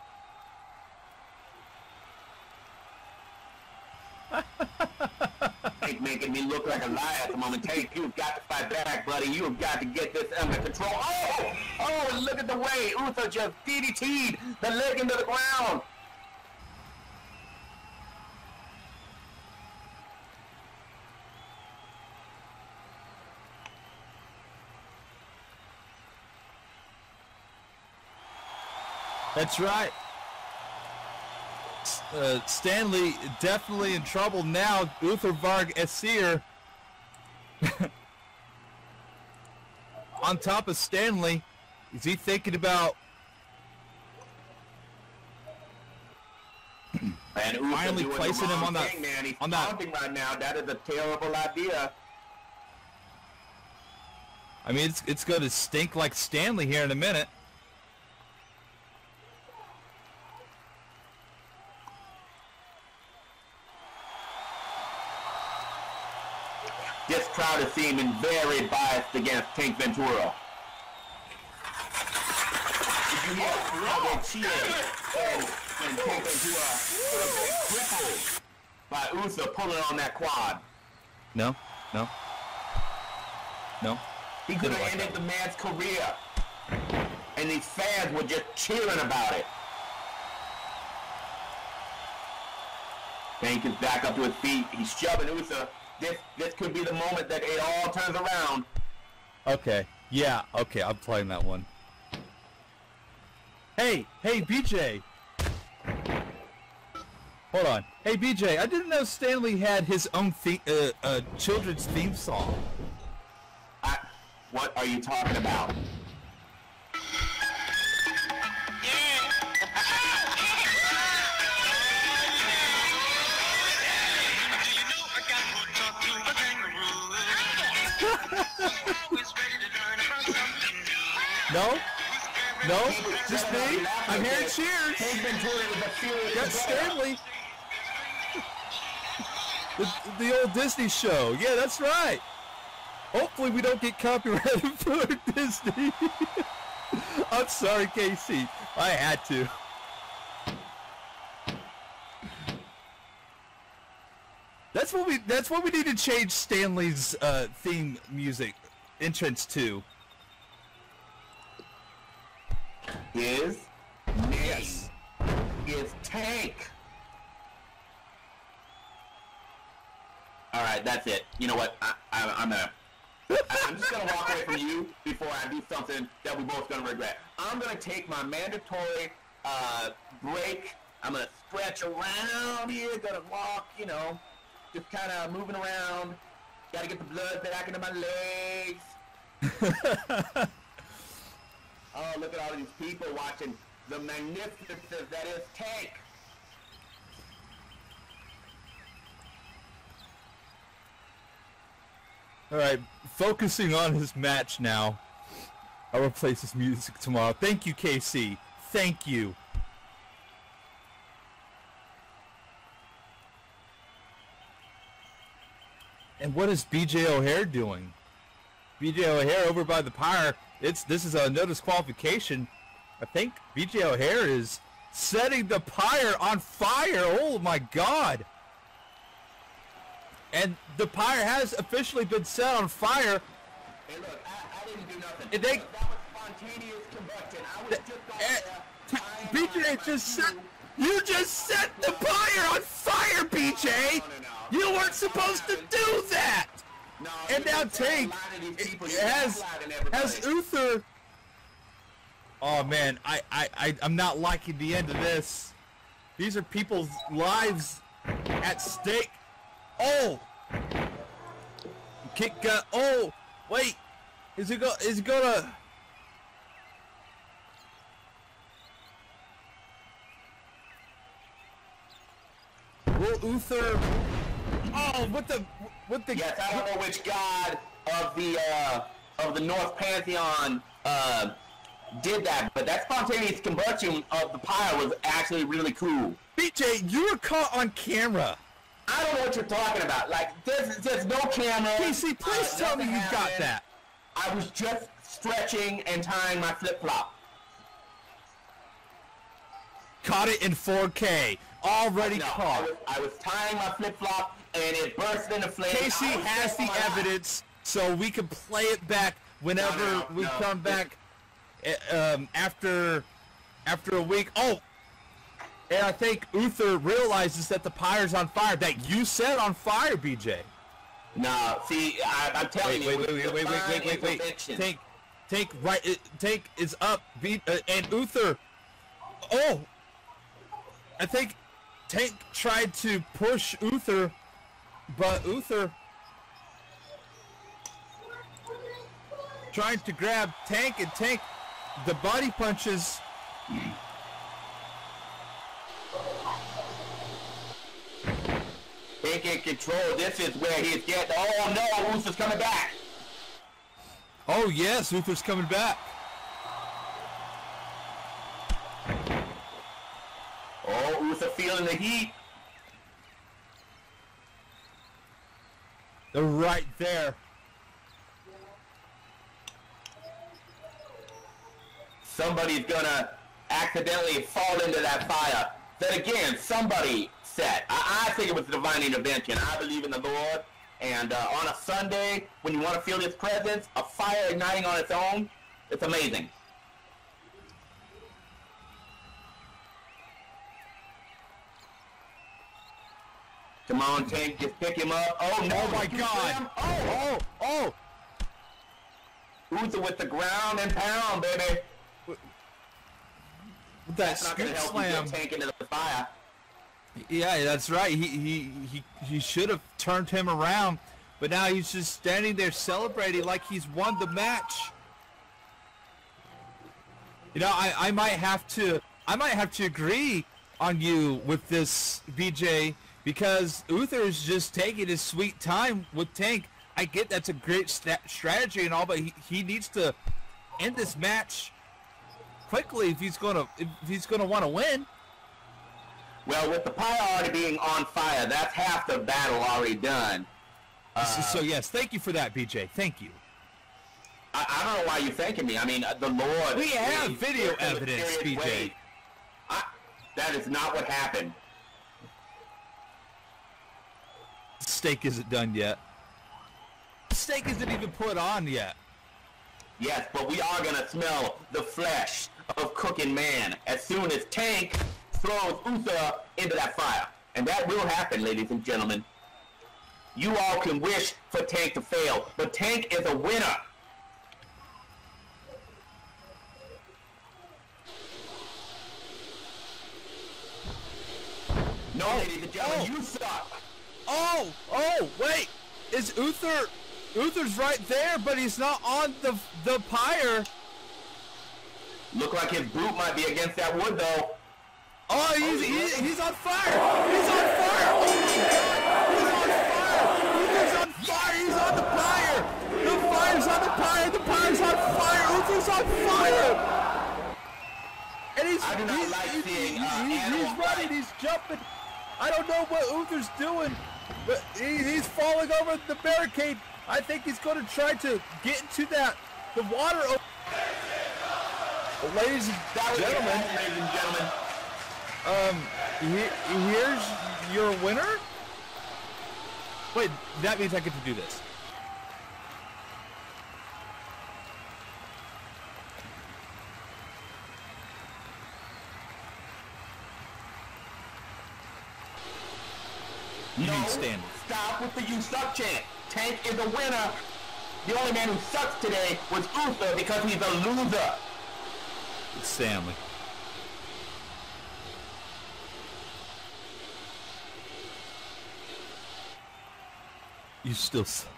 [SPEAKER 1] Tank making me look like a liar at the moment. Tank, you've got to fight back, buddy. You've got to get this under control. Oh! Oh, look at the way Uther just DDT'd the leg into the ground.
[SPEAKER 2] That's right. Uh, Stanley definitely in trouble now. Uther Varg Esir on top of Stanley. Is he thinking about
[SPEAKER 1] And Uther
[SPEAKER 2] Finally placing him on that-
[SPEAKER 1] thing, man. He's
[SPEAKER 2] on that-
[SPEAKER 1] right now. That is a terrible idea.
[SPEAKER 2] I mean, it's, it's going to stink like Stanley here in a minute.
[SPEAKER 1] This crowd is seeming very biased against Tank Ventura. Did you hear oh, how they cheered when, when Tank Ventura crippled by Usa pulling on that quad?
[SPEAKER 2] No, no, no.
[SPEAKER 1] He could have ended the man's career. And these fans were just cheering about it. Tank is back up to his feet. He's shoving Usa. This this could be the moment that it all turns around.
[SPEAKER 2] Okay. Yeah. Okay. I'm playing that one. Hey, hey, BJ. Hold on. Hey, BJ. I didn't know Stanley had his own the- uh, uh, children's theme song.
[SPEAKER 1] I, what are you talking about?
[SPEAKER 2] No. No. Just me. I'm hearing cheers. Got Stanley. The, the old Disney show. Yeah, that's right. Hopefully we don't get copyrighted for Disney. I'm sorry, Casey. I had to. That's what we. That's what we need to change Stanley's uh, theme music entrance to.
[SPEAKER 1] His name is Tank. All right, that's it. You know what? I, I, I'm gonna. I- I'm just gonna walk away from you before I do something that we both gonna regret. I'm gonna take my mandatory uh, break. I'm gonna stretch around here. Gonna walk. You know, just kind of moving around. Gotta get the blood back into my legs. Oh, look at all these people watching the magnificence that is Tank.
[SPEAKER 2] All right, focusing on his match now. I'll replace his music tomorrow. Thank you, KC. Thank you. And what is BJ O'Hare doing? BJ O'Hare over by the pyre. It's this is a no disqualification. I think BJ O'Hare is setting the pyre on fire. Oh my god. And the pyre has officially been set on fire.
[SPEAKER 1] Hey, look, I, I didn't do nothing.
[SPEAKER 2] And they-
[SPEAKER 1] that was spontaneous combustion. I was just out
[SPEAKER 2] Eh,
[SPEAKER 1] there.
[SPEAKER 2] BJ just set. You just set the pyre on fire, BJ. You weren't supposed to do that. And now
[SPEAKER 1] you're
[SPEAKER 2] has has Uther. Oh man, I, I I I'm not liking the end of this. These are people's lives at stake. Oh, kick got. Oh, wait, is it go? Is it gonna? Will Uther? Oh, what the? What the?
[SPEAKER 1] Yes, I don't know which god of the uh, of the North Pantheon uh, did that, but that spontaneous combustion of the pyre was actually really cool.
[SPEAKER 2] BJ, you were caught on camera.
[SPEAKER 1] I don't know what you're talking about. Like, there's, there's no camera.
[SPEAKER 2] Casey, please
[SPEAKER 1] Uh,
[SPEAKER 2] tell me you got that.
[SPEAKER 1] I was just stretching and tying my flip flop.
[SPEAKER 2] Caught it in 4K. Already
[SPEAKER 1] No, I
[SPEAKER 2] caught.
[SPEAKER 1] was, I was tying my flip flop and it burst into flames.
[SPEAKER 2] Casey has the
[SPEAKER 1] my life.
[SPEAKER 2] evidence, so we can play it back whenever
[SPEAKER 1] No, no,
[SPEAKER 2] we come back uh, um, after after a week. Oh, and I think Uther realizes that the pyre's on fire. That you set on fire, BJ.
[SPEAKER 1] No, see, I, I'm telling
[SPEAKER 2] Wait,
[SPEAKER 1] you,
[SPEAKER 2] wait, wait, wait, wait, wait, wait, wait. Tank, tank, right, uh, tank is up. Beat uh, and Uther. Oh, I think Tank tried to push Uther, but Uther trying to grab Tank and Tank. The body punches.
[SPEAKER 1] Tank in control. This is where he's getting. Oh no, Uther's coming back.
[SPEAKER 2] Oh yes, Uther's coming back.
[SPEAKER 1] Oh, Uso feeling the heat.
[SPEAKER 2] They're right there.
[SPEAKER 1] Somebody's gonna accidentally fall into that fire. Then again, somebody said. I, I think it was divine intervention. I believe in the Lord. And uh, on a Sunday, when you want to feel His presence, a fire igniting on its own, it's amazing. Come on, Tank, just pick him up. Oh no!
[SPEAKER 2] Oh my God! Oh, oh, oh!
[SPEAKER 1] Uso with the ground and pound, baby.
[SPEAKER 2] That
[SPEAKER 1] That's not
[SPEAKER 2] scoop
[SPEAKER 1] gonna help you
[SPEAKER 2] slam.
[SPEAKER 1] get Tank into the fire.
[SPEAKER 2] Yeah, that's right. He he he he should have turned him around, but now he's just standing there celebrating like he's won the match. You know, I I might have to I might have to agree on you with this BJ because Uther is just taking his sweet time with Tank. I get that's a great strategy and all, but he, he needs to end this match quickly if he's gonna if he's gonna want to win.
[SPEAKER 1] Well, with the pile already being on fire, that's half the battle already done.
[SPEAKER 2] so, so yes, thank you for that, BJ. Thank you.
[SPEAKER 1] I, I don't know why you're thanking me. I mean, uh, the Lord.
[SPEAKER 2] We have video evidence, BJ.
[SPEAKER 1] I, that is not what happened.
[SPEAKER 2] Steak isn't done yet. Steak isn't even put on yet.
[SPEAKER 1] Yes, but we are gonna smell the flesh of cooking man as soon as Tank throws Uther into that fire, and that will happen, ladies and gentlemen. You all can wish for Tank to fail, but Tank is a winner. No, ladies and gentlemen,
[SPEAKER 2] oh.
[SPEAKER 1] you suck.
[SPEAKER 2] Oh, oh, wait. Is Uther Uther's right there, but he's not on the the pyre.
[SPEAKER 1] Look like his boot might be against that wood, though.
[SPEAKER 2] Oh, he's,
[SPEAKER 1] Oh,
[SPEAKER 2] he's, he's on fire! He's on fire! Oh my god! He's on fire! Uther's on fire! He's on the pyre! The fire's on the pyre! The pyre's on fire! Uther's on fire! And he's
[SPEAKER 1] I do not
[SPEAKER 2] he's,
[SPEAKER 1] like
[SPEAKER 2] he's,
[SPEAKER 1] seeing, uh,
[SPEAKER 2] he's, he's running,
[SPEAKER 1] fight.
[SPEAKER 2] he's jumping. I don't know what Uther's doing, but he, he's falling over the barricade. I think he's going to try to get into that the water. o- Ladies and gentlemen,
[SPEAKER 1] ladies and gentlemen.
[SPEAKER 2] Um, he- here's your winner. Wait, that means I get to do this. You
[SPEAKER 1] no,
[SPEAKER 2] mean Stanley.
[SPEAKER 1] stop with the you suck chant. Tank is a winner. The only man who sucks today was Uther because he's a loser.
[SPEAKER 2] It's Stanley. You still suck.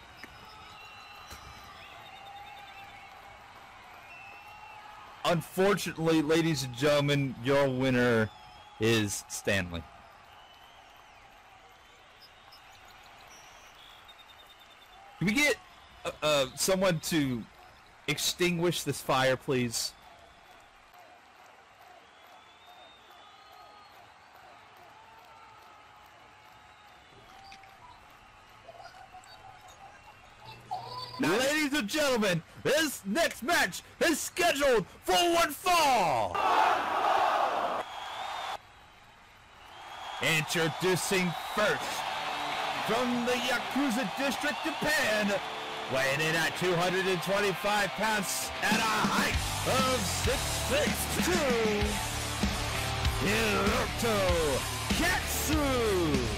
[SPEAKER 2] Unfortunately, ladies and gentlemen, your winner is Stanley. Can we get uh, uh, someone to extinguish this fire, please? Ladies and gentlemen, this next match is scheduled for one fall. Introducing first, from the Yakuza District, Japan, weighing in at 225 pounds at a height of 6 feet 2, Hiroto Katsu.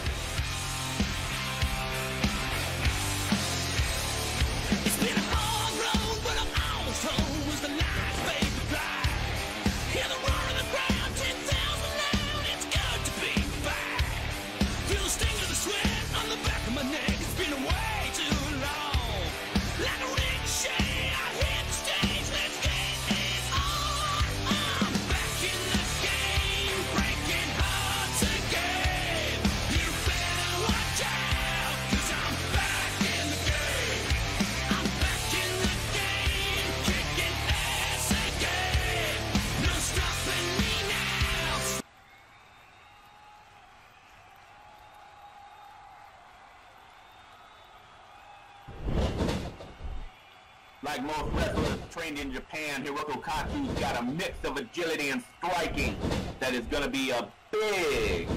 [SPEAKER 1] Katsu's got a mix of agility and striking that is going to be a big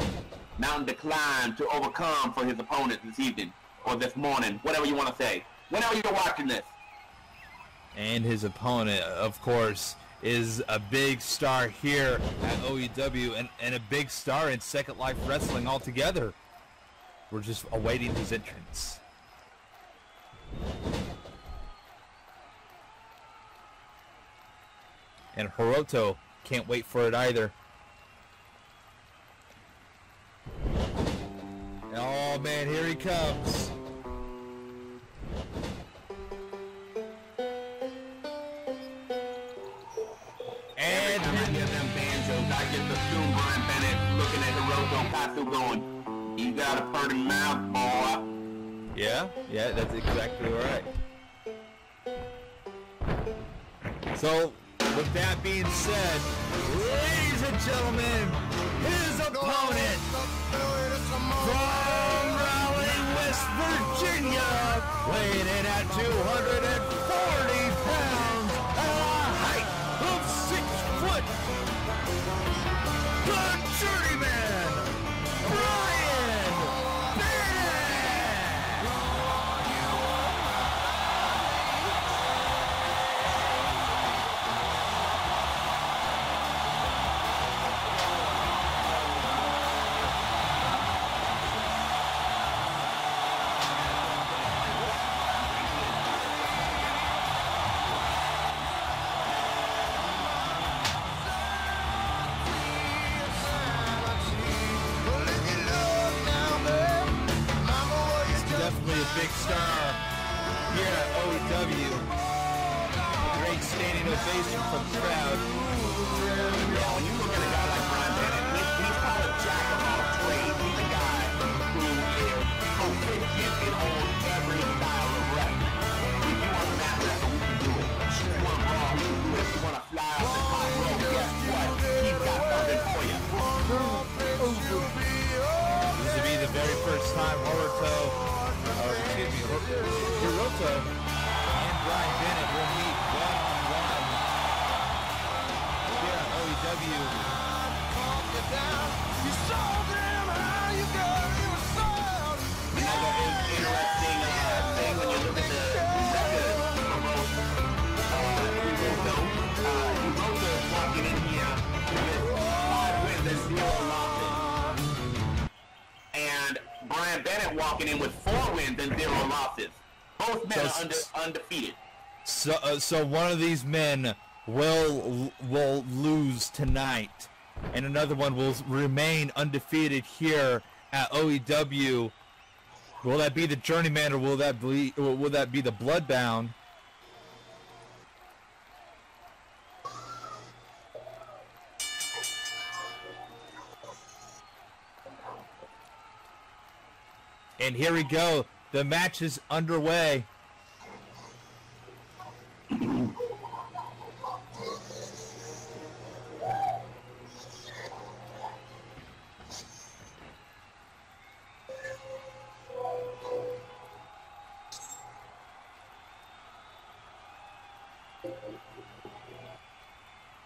[SPEAKER 1] mountain to climb to overcome for his opponent this evening or this morning, whatever you want to say. Whenever you're watching this.
[SPEAKER 2] And his opponent, of course, is a big star here at OEW and, and a big star in Second Life Wrestling altogether. We're just awaiting his entrance. And Hiroto can't wait for it either. Oh man, here he comes. And
[SPEAKER 1] I get them banjos, I get the Bennett looking at Katsu going, you got a pretty mouth, boy.
[SPEAKER 2] Yeah, yeah, that's exactly right. So, with that being said, ladies and gentlemen, his opponent from Raleigh, West Virginia, weighing in at 240 ovation from the crowd.
[SPEAKER 1] Yeah, when you look at a guy like Brian Bennett, he's, called a jack of all trades. He's a guy who is proficient in almost every style of. If you want we can do it. If you want a brawl, we can do it. If you want to fly the top rope, guess what? He's got something for you.
[SPEAKER 2] This will be the very first time Hiroto, or uh, excuse me, Hiroto and Brian Bennett will meet one-on-one
[SPEAKER 1] Brian Bennett walking in with four wins and zero losses. Both men
[SPEAKER 2] So
[SPEAKER 1] are under, undefeated.
[SPEAKER 2] So, uh, so one of these men will will lose tonight, and another one will remain undefeated here at OEW. Will that be the journeyman, or will that be will that be the bloodbound? And here we go. The match is underway.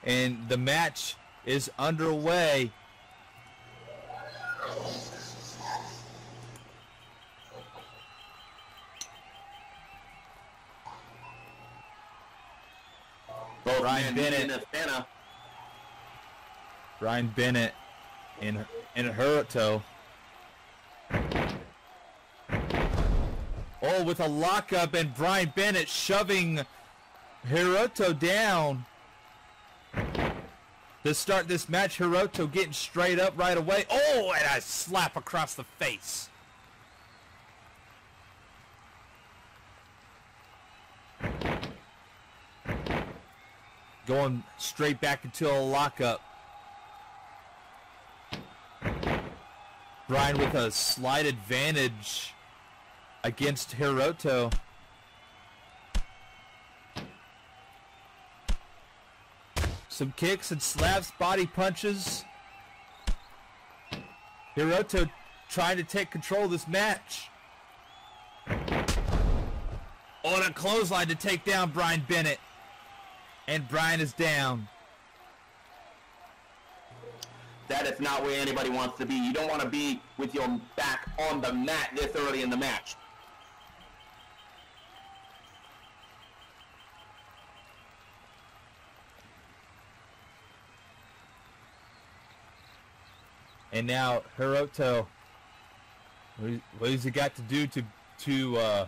[SPEAKER 2] and the match is underway.
[SPEAKER 1] Both Ryan
[SPEAKER 2] Bennett.
[SPEAKER 1] Bennett.
[SPEAKER 2] Ryan Bennett and, and Hiroto. Oh, with a lockup and Brian Bennett shoving Hiroto down. To start this match, Hiroto getting straight up right away. Oh, and a slap across the face. Going straight back into a lockup. Brian with a slight advantage against Hiroto. Some kicks and slaps, body punches. Hiroto trying to take control of this match. On a clothesline to take down Brian Bennett. And Brian is down.
[SPEAKER 1] That is not where anybody wants to be. You don't want to be with your back on the mat this early in the match.
[SPEAKER 2] And now Hiroto, what has he got to do to to uh,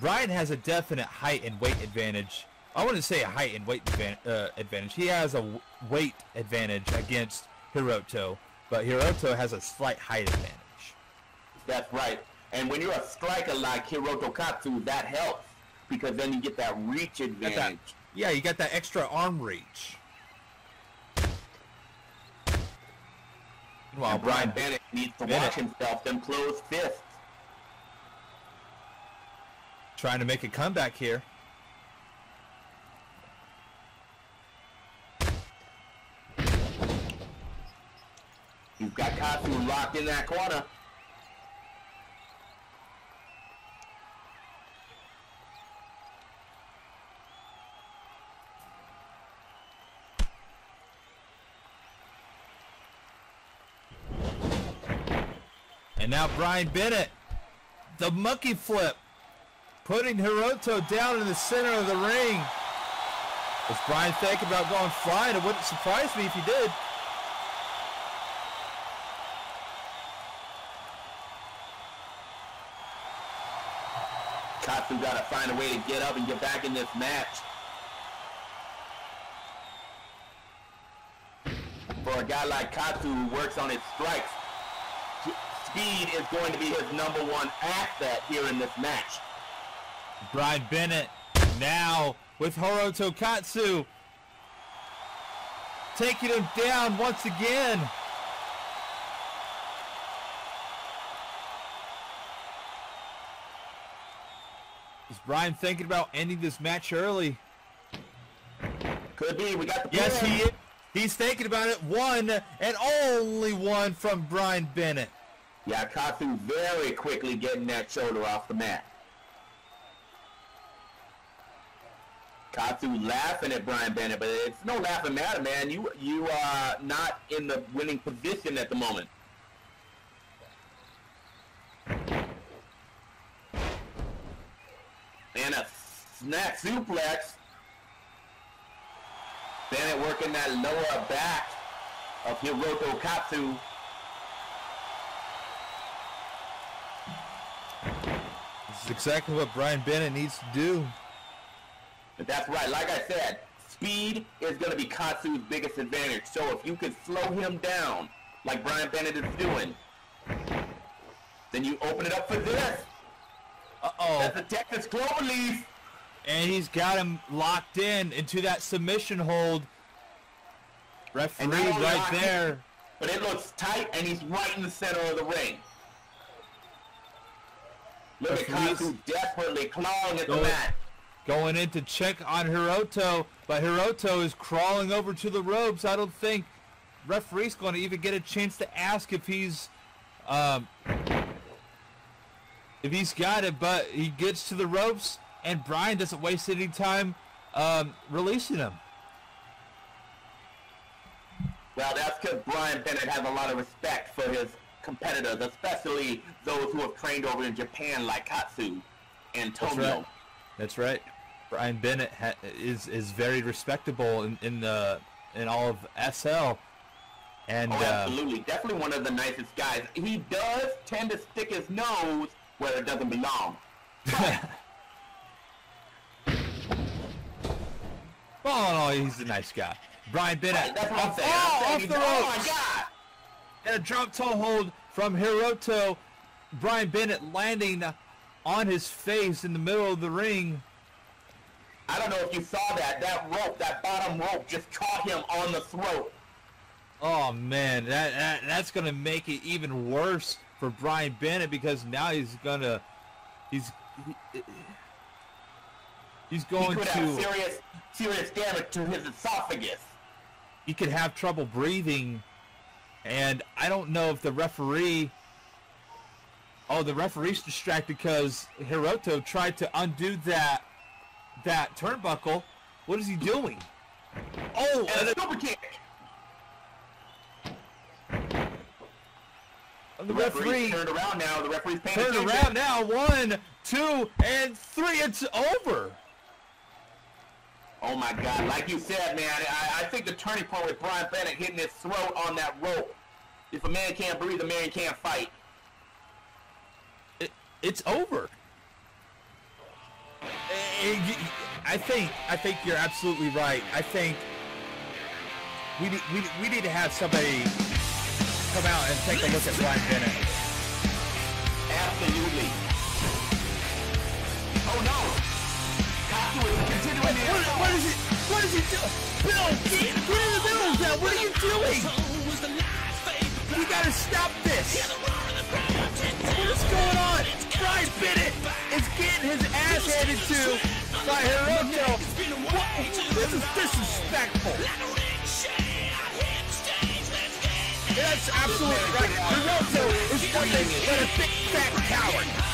[SPEAKER 2] Brian has a definite height and weight advantage. I wouldn't say a height and weight advan- uh, advantage. He has a weight advantage against Hiroto, but Hiroto has a slight height advantage.
[SPEAKER 1] That's right. And when you're a striker like Hiroto Katsu, that helps because then you get that reach
[SPEAKER 2] Got that-
[SPEAKER 1] advantage.
[SPEAKER 2] yeah, you got that extra arm reach.
[SPEAKER 1] Well, Brian
[SPEAKER 2] Brian
[SPEAKER 1] Bennett needs to
[SPEAKER 2] Bennett.
[SPEAKER 1] watch himself, them closed fists.
[SPEAKER 2] trying to make a comeback here.
[SPEAKER 1] You've got Katsu locked in that corner.
[SPEAKER 2] Now Brian Bennett, the monkey flip, putting Hiroto down in the center of the ring. Was Brian thinking about going flying? It wouldn't surprise me if he did.
[SPEAKER 1] Katsu got to find a way to get up and get back in this match. For a guy like Katsu who works on his strikes, speed is going to be his number one asset here in this match.
[SPEAKER 2] Brian Bennett now with Hiroto Katsu taking him down once again. Is Brian thinking about ending this match early?
[SPEAKER 1] Could be. We got the
[SPEAKER 2] Yes, he is. He's thinking about it. One and only one from Brian Bennett.
[SPEAKER 1] Yeah, Katsu very quickly getting that shoulder off the mat. Katsu laughing at Brian Bennett, but it's no laughing matter, man. You you are not in the winning position at the moment. And a snap suplex. Bennett working that lower back of Hiroto Katsu.
[SPEAKER 2] Is exactly what Brian Bennett needs to do.
[SPEAKER 1] That's right. Like I said, speed is going to be Katsu's biggest advantage. So if you can slow him down, like Brian Bennett is doing, then you open it up for this.
[SPEAKER 2] Uh-oh.
[SPEAKER 1] That's a Texas Cloverleaf.
[SPEAKER 2] And he's got him locked in into that submission hold. Referee right there.
[SPEAKER 1] But it looks tight, and he's right in the center of the ring. Look at
[SPEAKER 2] Referees-
[SPEAKER 1] desperately clawing at the mat.
[SPEAKER 2] Going in to check on Hiroto, but Hiroto is crawling over to the ropes. I don't think referee's going to even get a chance to ask if he's um, if he's got it, but he gets to the ropes and Brian doesn't waste any time um, releasing him.
[SPEAKER 1] Well, that's because Brian Bennett has a lot of respect for his competitors, especially those who have trained over in Japan, like Katsu and
[SPEAKER 2] That's right. That's right. Brian Bennett ha- is is very respectable in, in the in all of SL, and
[SPEAKER 1] Oh,
[SPEAKER 2] uh,
[SPEAKER 1] absolutely. Definitely one of the nicest guys. He does tend to stick his nose where it doesn't belong.
[SPEAKER 2] in all, he's a nice guy. Brian Bennett
[SPEAKER 1] Right, that's what I'm saying. I'm
[SPEAKER 2] oh,
[SPEAKER 1] saying
[SPEAKER 2] off the ropes.
[SPEAKER 1] oh my god!
[SPEAKER 2] And a drop toe hold from Hiroto. Brian Bennett landing on his face in the middle of the ring.
[SPEAKER 1] I don't know if you saw that. That rope, that bottom rope, just caught him on the throat.
[SPEAKER 2] Oh man, that, that that's gonna make it even worse for Brian Bennett because now he's gonna he's he, he's
[SPEAKER 1] He
[SPEAKER 2] going
[SPEAKER 1] have
[SPEAKER 2] to
[SPEAKER 1] serious, serious damage to his esophagus.
[SPEAKER 2] he could have trouble breathing, and I don't know if the referee. Oh, the referee's distracted because Hiroto tried to undo that that turnbuckle. What is he doing? Oh,
[SPEAKER 1] And
[SPEAKER 2] and
[SPEAKER 1] a super kick.
[SPEAKER 2] the,
[SPEAKER 1] The
[SPEAKER 2] referee
[SPEAKER 1] referee turned around now. The referee's paying
[SPEAKER 2] turned
[SPEAKER 1] attention.
[SPEAKER 2] around now. One, two, and three. It's over.
[SPEAKER 1] Oh my God! Like you said, man, I, I think the turning point with Brian Bennett hitting his throat on that rope. If a man can't breathe, a man can't fight.
[SPEAKER 2] It, it's over. Eh, y- I think I think you're absolutely right. I think we need, we, we need to have somebody come out and take a look at Brian Bennett.
[SPEAKER 1] Absolutely. Oh no!
[SPEAKER 2] What, is it? What is he doing? Bill, the. What are you doing? You gotta stop this. What is going on? Brian Bennett is getting his ass handed to? This is disrespectful. That's absolutely right. Hiroto is but a thick, fat coward.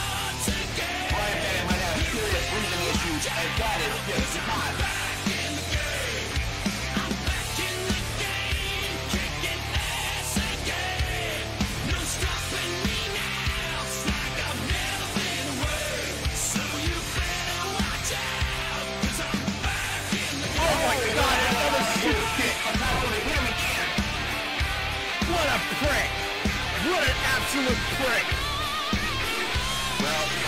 [SPEAKER 2] What a prick! What an absolute prick!
[SPEAKER 1] Well,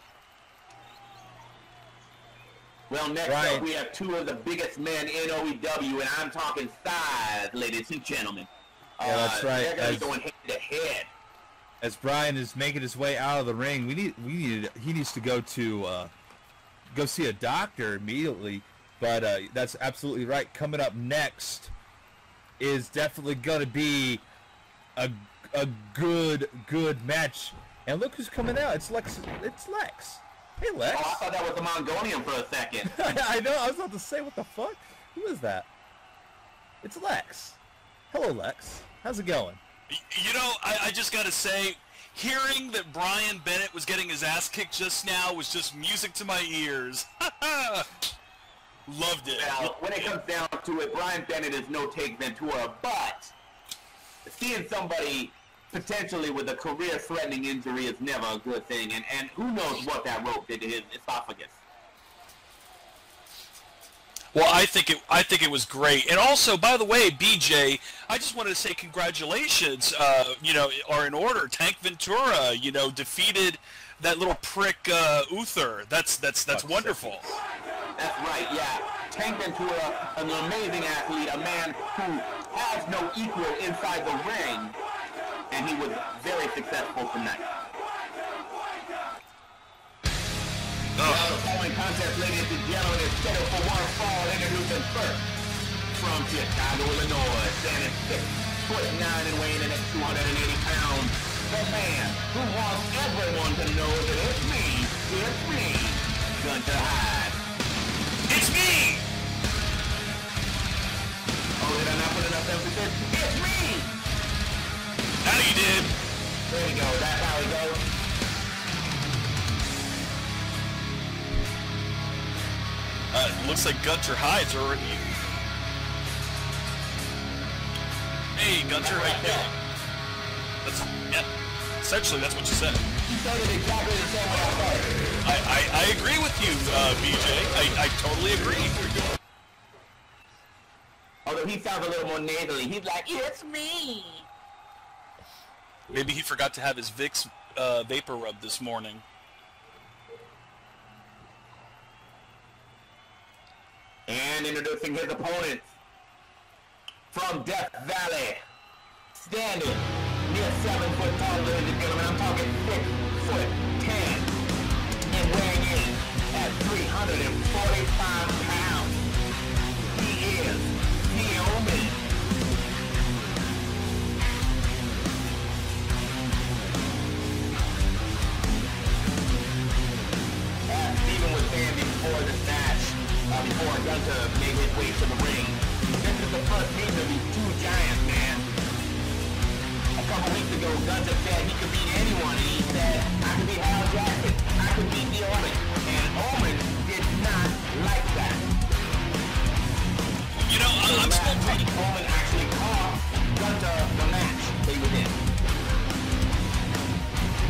[SPEAKER 1] Well, next
[SPEAKER 2] Right.
[SPEAKER 1] up we have two of the biggest men in OEW, and I'm talking size, ladies and gentlemen.
[SPEAKER 2] Yeah, that's
[SPEAKER 1] Uh,
[SPEAKER 2] right.
[SPEAKER 1] They're going to
[SPEAKER 2] As-
[SPEAKER 1] be going head to head.
[SPEAKER 2] As Brian is making his way out of the ring, we need we need he needs to go to uh, go see a doctor immediately. But uh, that's absolutely right. Coming up next is definitely going to be a a good good match. And look who's coming out. It's Lex. It's Lex. Hey Lex.
[SPEAKER 1] Oh, I thought that was the Mongolian for a second.
[SPEAKER 2] I know. I was about to say, what the fuck? Who is that? It's Lex. Hello, Lex. How's it going?
[SPEAKER 5] You know, I, I just got to say, hearing that Brian Bennett was getting his ass kicked just now was just music to my ears. Loved it.
[SPEAKER 1] Now, when it comes down to it, Brian Bennett is no Tank Ventura, but seeing somebody potentially with a career-threatening injury is never a good thing, and, and who knows what that rope did to his esophagus.
[SPEAKER 5] Well, I think it. I think it was great, and also, by the way, BJ, I just wanted to say congratulations. Uh, you know, are in order. Tank Ventura, you know, defeated that little prick uh, Uther. That's that's that's wonderful.
[SPEAKER 1] That's right, yeah. Tank Ventura, an amazing athlete, a man who has no equal inside the ring, and he was very successful tonight. Well, the following contest, ladies and gentlemen, is scheduled for one fall. Introducing first from Chicago, Illinois, standing six foot nine and weighing in at 280 pounds. The man who wants everyone to know that it's me, It's me, Gunter Hyde.
[SPEAKER 5] It's me!
[SPEAKER 1] Oh, did I not put enough emphasis? It's me!
[SPEAKER 5] Now you did.
[SPEAKER 1] There we go. That's how it goes.
[SPEAKER 5] Uh, looks like Gunter Hyde's already. Hey, Gunter, how you doing? That's yeah. Essentially, that's what you said.
[SPEAKER 1] It exactly the same way I.
[SPEAKER 5] I, I, I agree with you, uh, BJ. I, I totally agree.
[SPEAKER 1] Although he sounds a little more nasally. He's like, it's me.
[SPEAKER 5] Maybe he forgot to have his Vicks uh, vapor rub this morning.
[SPEAKER 1] And introducing his opponent from Death Valley, standing near seven foot tall, ladies and gentlemen. I'm talking six foot ten, and weighing in at 345 pounds. Before this match, uh, before Gunter made his way to the ring, this is the first meeting of these two giants, man. A couple weeks ago, Gunter said he could beat anyone, and he said, I could beat Hal Jackson, I could beat the Omen. And Omen did not like that.
[SPEAKER 5] You know, I'm still.
[SPEAKER 1] Last week, Omen actually cost Gunter the match they were in.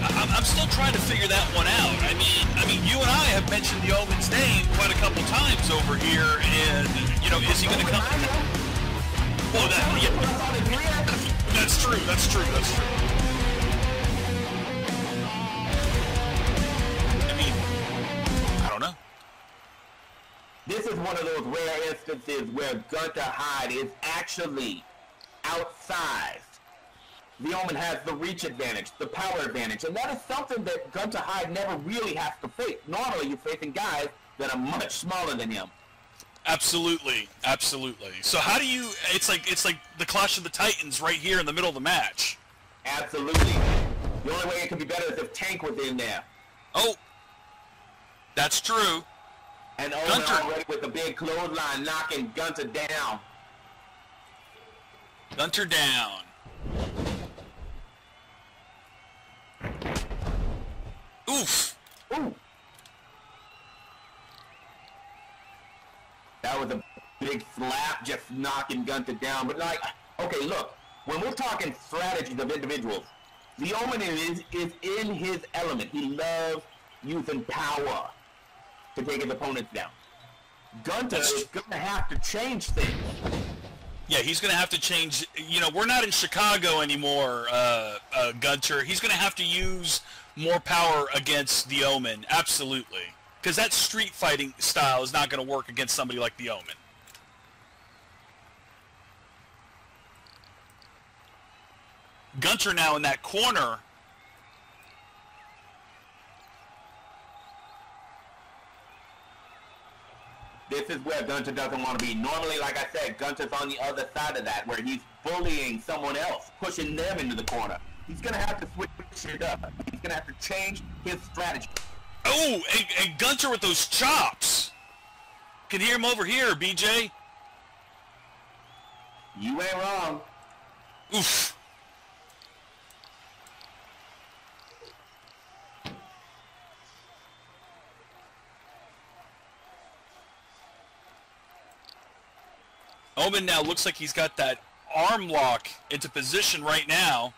[SPEAKER 5] I'm, I'm still trying to figure that one out. I mean, I mean, you and I have mentioned the Omen's name quite a couple times over here, and you know, is he going to come? Well, that, yeah, that's true. That's true. That's true. I mean, I don't know.
[SPEAKER 1] This is one of those rare instances where Gunter Hyde is actually outsized. The Omen has the reach advantage, the power advantage, and that is something that Gunter Hyde never really has to face. Normally, you're facing guys that are much smaller than him.
[SPEAKER 5] Absolutely, absolutely. So how do you? It's like it's like the Clash of the Titans right here in the middle of the match.
[SPEAKER 1] Absolutely. The only way it could be better is if Tank was in there.
[SPEAKER 5] Oh, that's true.
[SPEAKER 1] And Omen
[SPEAKER 5] Gunter-
[SPEAKER 1] already with the big clothesline knocking Gunter down.
[SPEAKER 5] Gunter down. Oof.
[SPEAKER 1] Ooh. That was a big slap, just knocking Gunter down. But like, okay, look, when we're talking strategies of individuals, the Omen is is in his element. He loves using power to take his opponents down. Gunter
[SPEAKER 5] That's-
[SPEAKER 1] is gonna have to change things.
[SPEAKER 5] Yeah, he's going to have to change. You know, we're not in Chicago anymore, uh, uh, Gunter. He's going to have to use more power against the Omen. Absolutely. Because that street fighting style is not going to work against somebody like the Omen. Gunter now in that corner.
[SPEAKER 1] This is where Gunter doesn't want to be. Normally, like I said, Gunter's on the other side of that, where he's bullying someone else, pushing them into the corner. He's gonna have to switch it up. He's gonna have to change his strategy.
[SPEAKER 5] Oh, and, and Gunter with those chops. Can hear him over here, BJ.
[SPEAKER 1] You ain't wrong.
[SPEAKER 5] Oof. Omen now looks like he's got that arm lock into position right now.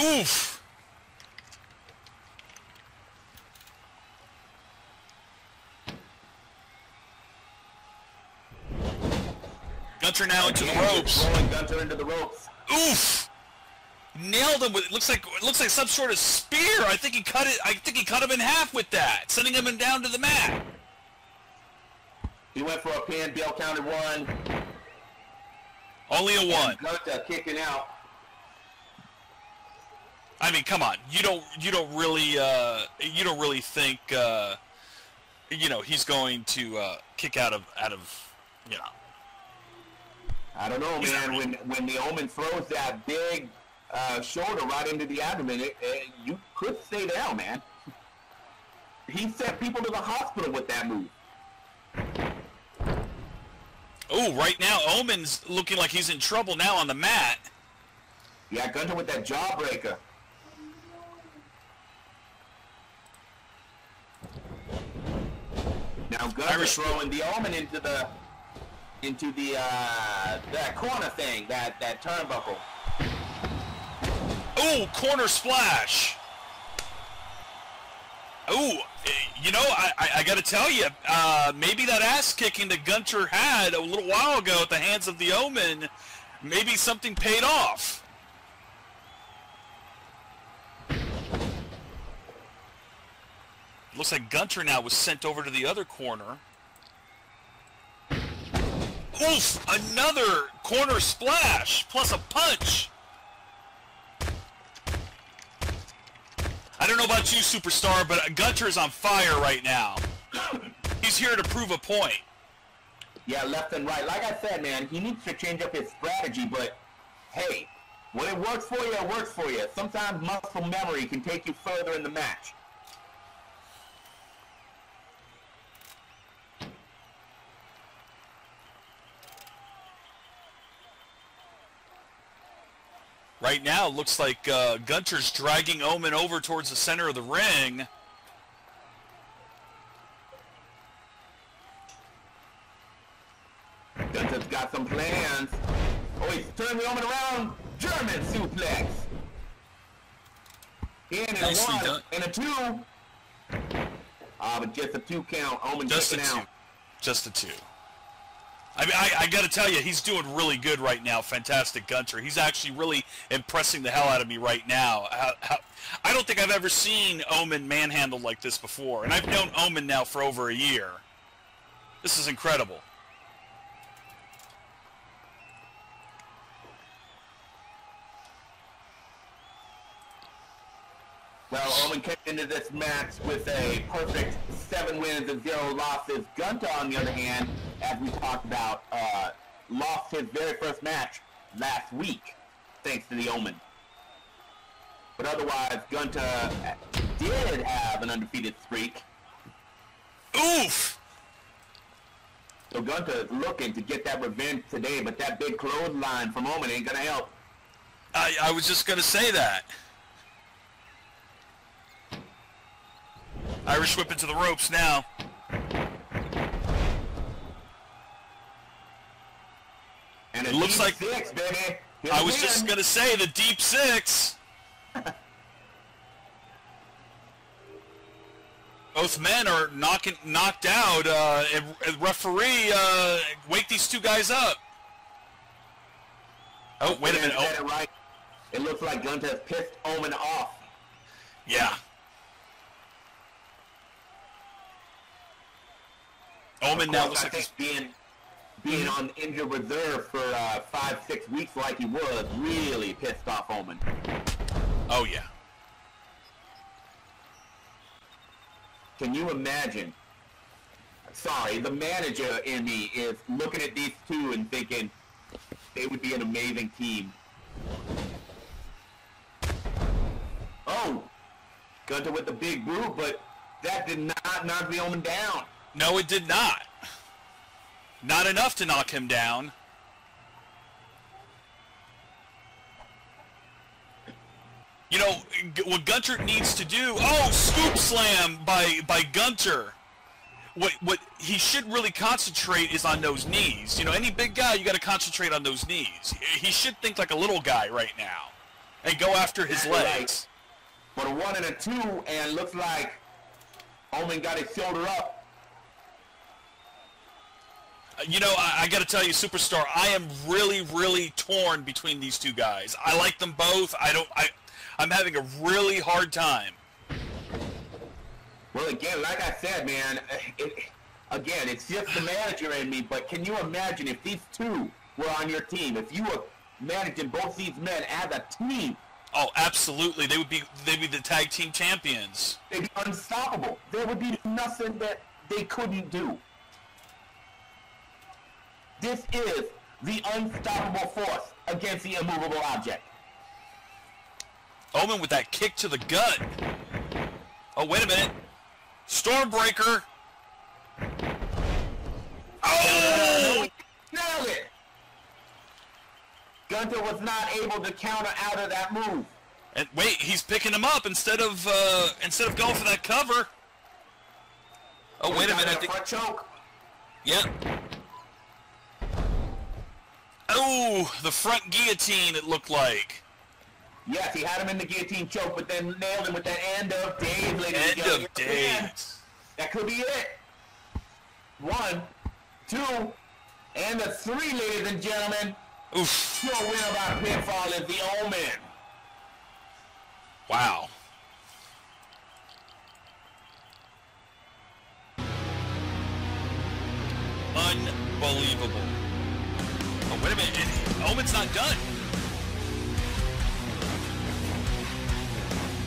[SPEAKER 5] Oof. Gunter now into the ropes.
[SPEAKER 1] Rolling Gunter into the ropes.
[SPEAKER 5] Oof! Nailed him with it looks like it looks like some sort of spear. I think he cut it. I think he cut him in half with that, sending him down to the mat.
[SPEAKER 1] He went for a pin. Bill counted one.
[SPEAKER 5] Only a one.
[SPEAKER 1] Gunter kicking out.
[SPEAKER 5] I mean, come on. You don't you don't really uh, you don't really think uh, you know he's going to uh, kick out of out of you know
[SPEAKER 1] I don't know, man. When when the Omen throws that big uh, shoulder right into the abdomen, it, it, you could stay down, man. He sent people to the hospital with that move.
[SPEAKER 5] Oh, right now Omen's looking like he's in trouble now on the mat.
[SPEAKER 1] Yeah, Gunter with that jawbreaker. Now Gunter
[SPEAKER 5] Irish-
[SPEAKER 1] throwing the Omen into the into the uh, that corner thing, that that turnbuckle.
[SPEAKER 5] Oh, corner splash. Oh, you know, I, I, I got to tell you, uh, maybe that ass kicking that Gunter had a little while ago at the hands of the Omen, maybe something paid off. Looks like Gunter now was sent over to the other corner. Oof! Another corner splash plus a punch. I don't know about you, superstar, but Gunter is on fire right now. He's here to prove a point.
[SPEAKER 1] Yeah, left and right. Like I said, man, he needs to change up his strategy, but hey, when it works for you, it works for you. Sometimes muscle memory can take you further in the match.
[SPEAKER 5] Right now, it looks like uh, Gunter's dragging Omen over towards the center of the ring.
[SPEAKER 1] Gunter's got some plans. Oh, he's turning the Omen around. German suplex. In and
[SPEAKER 5] Nicely
[SPEAKER 1] one
[SPEAKER 5] done.
[SPEAKER 1] and a two. Ah, but just a two count. Omen
[SPEAKER 5] Just a
[SPEAKER 1] kicking
[SPEAKER 5] two. Just a two. I mean, I, I got to tell you, he's doing really good right now. Fantastic Gunter. He's actually really impressing the hell out of me right now. How, how, I don't think I've ever seen Omen manhandled like this before, and I've known Omen now for over a year. This is incredible.
[SPEAKER 1] Omen came into this match with a perfect seven wins and zero losses. Gunter, on the other hand, as we talked about, uh, lost his very first match last week, thanks to the Omen. But otherwise, Gunter did have an undefeated streak.
[SPEAKER 5] Oof!
[SPEAKER 1] So Gunter is looking to get that revenge today, but that big clothesline from Omen ain't gonna help.
[SPEAKER 5] I, I was just going to say that. Irish whip into the ropes now.
[SPEAKER 1] And
[SPEAKER 5] It looks like-
[SPEAKER 1] six, baby.
[SPEAKER 5] I was just going to say the deep six. Both men are knocking, knocked out. Uh, and, and referee, uh, wake these two guys up. Oh, wait a minute. Oh,
[SPEAKER 1] it right. It looks like Gunter has pissed Omen off.
[SPEAKER 5] yeah. Omen now looks
[SPEAKER 1] I
[SPEAKER 5] like he's
[SPEAKER 1] being being on injured reserve for uh, five, six weeks like he was really pissed off Omen.
[SPEAKER 5] Oh yeah.
[SPEAKER 1] Can you imagine? Sorry, the manager in me is looking at these two and thinking they would be an amazing team. Oh, Gunter with the big boot, but that did not knock the Omen down.
[SPEAKER 5] No, it did not. Not enough to knock him down. You know what Gunter needs to do. Oh, scoop slam by by Gunter. What what he should really concentrate is on those knees. You know, any big guy, you got to concentrate on those knees. He should think like a little guy right now, and go after his legs.
[SPEAKER 1] But a one and a two, and looks like Omen got his shoulder up.
[SPEAKER 5] You know, I, I got to tell you, superstar, I am really, really torn between these two guys. I like them both. I don't. I, I'm having a really hard time.
[SPEAKER 1] Well, again, like I said, man, eh, it, again, it's just the manager in me, but can you imagine if these two were on your team, if you were managing both these men as a team,
[SPEAKER 5] Oh, absolutely. They would be. They'd be the tag team champions.
[SPEAKER 1] they'd be unstoppable. There would be nothing that they couldn't do. This is the unstoppable force against the immovable object.
[SPEAKER 5] Omen with that kick to the gut. Oh, wait a minute. Stormbreaker. Oh!
[SPEAKER 1] Nailed it! Gunter was not able to counter out of that move.
[SPEAKER 5] And wait, he's picking him up instead of uh, instead of going for that cover. Oh, wait a minute. I think.
[SPEAKER 1] front choke.
[SPEAKER 5] Yep. Oh, the front guillotine. It looked like.
[SPEAKER 1] Yes, he had him in the guillotine choke, but then nailed him with that end of days, ladies and
[SPEAKER 5] End of days.
[SPEAKER 1] That could be it. One, two, and the three, ladies and gentlemen.
[SPEAKER 5] Oof.
[SPEAKER 1] Your winner by pinfall is the Omen.
[SPEAKER 5] Wow. Unbelievable. Omen's not done.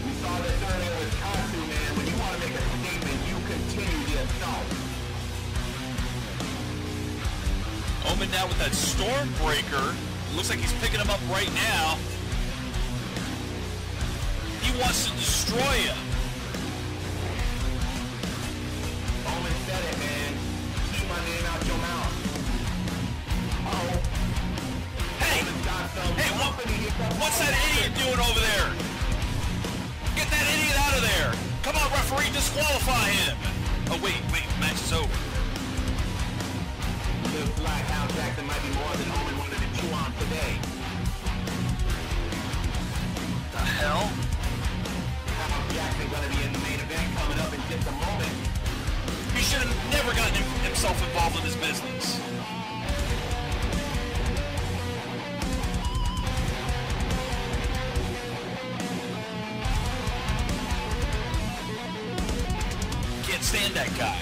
[SPEAKER 1] We saw this earlier with Katsu, man. When you want to make a statement, you continue the assault.
[SPEAKER 5] Omen now with that Stormbreaker. Looks like he's picking him up right now. He wants to destroy him. Hey, what,
[SPEAKER 1] company. He's got
[SPEAKER 5] what's that idiot doing over there? Get that idiot out of there! Come on, referee, disqualify him! Oh, wait, wait, match is over.
[SPEAKER 1] Looks like Al Jackson might be more than Omen wanted to chew on today.
[SPEAKER 5] The hell?
[SPEAKER 1] Al Jackson gonna be in the main event coming up in just a moment.
[SPEAKER 5] He should have never gotten himself involved in his business. That guy.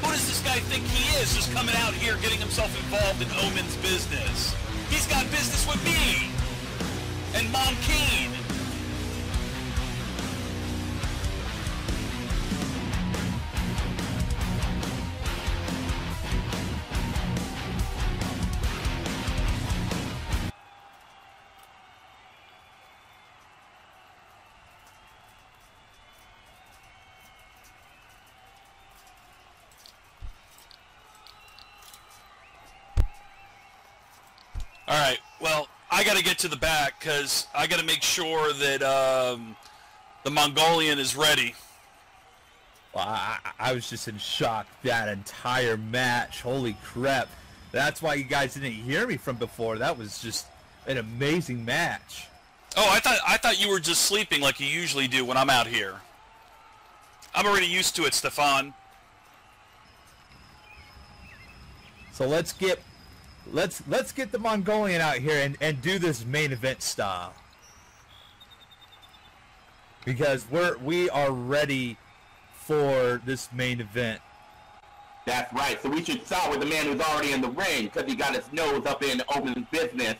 [SPEAKER 5] Who does this guy think he is just coming out here getting himself involved in Omen's business? He's got business with me and Monkeen. To the back because I got to make sure that um, the Mongolian is ready.
[SPEAKER 2] Well, I, I I was just in shock that entire match. Holy crap. That's why you guys didn't hear me from before. That was just an amazing match.
[SPEAKER 5] Oh, I thought I thought you were just sleeping like you usually do when I'm out here. I'm already used to it, Stefan.
[SPEAKER 2] So let's get let's let's get the Mongolian out here and, and do this main event style. Because we're we are ready for this main event.
[SPEAKER 1] That's right. So we should start with the man who's already in the ring because he got his nose up in open business.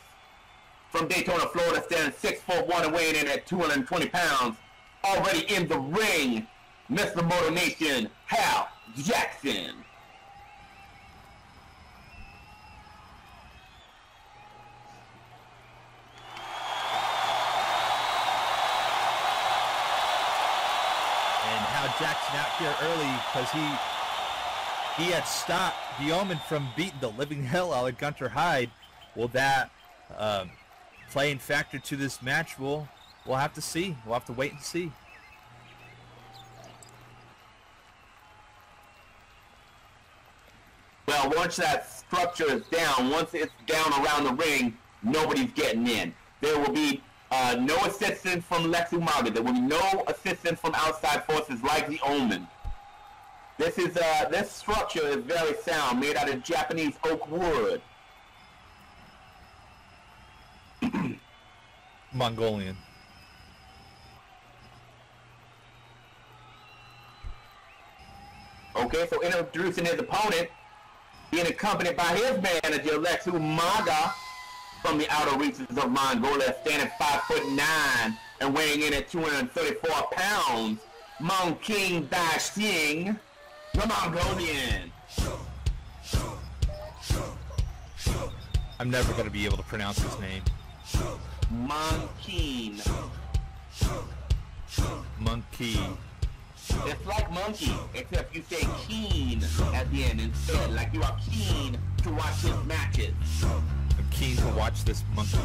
[SPEAKER 1] From Daytona, Florida, standing six foot one and weighing in at 220 pounds. Already in the ring, Mr. Motor Nation, Hal Jackson.
[SPEAKER 2] And Hal Jackson out here early because he he had stopped the Omen from beating the living hell out of Gunter Hyde. Will that um, playing factor to this match? We'll we'll have to see. We'll have to wait and see.
[SPEAKER 1] Well, once that structure is down, once it's down around the ring, nobody's getting in. There will be uh, no assistance from Lex Umaga. There will be no assistance from outside forces like the Omen. This is uh, this structure is very sound, made out of Japanese oak wood.
[SPEAKER 2] Mongolian.
[SPEAKER 1] Okay, so introducing his opponent, being accompanied by his manager Lex Umaga. From the outer reaches of Mongolia, standing five foot nine and weighing in at 234 pounds, Mong King Daxing, the Mongolian.
[SPEAKER 2] I'm never going to be able to pronounce his name.
[SPEAKER 1] Monkeen.
[SPEAKER 2] Monkey.
[SPEAKER 1] It's like monkey, except you say keen at the end instead, like you are keen to watch his matches.
[SPEAKER 2] Keen to watch this monkey.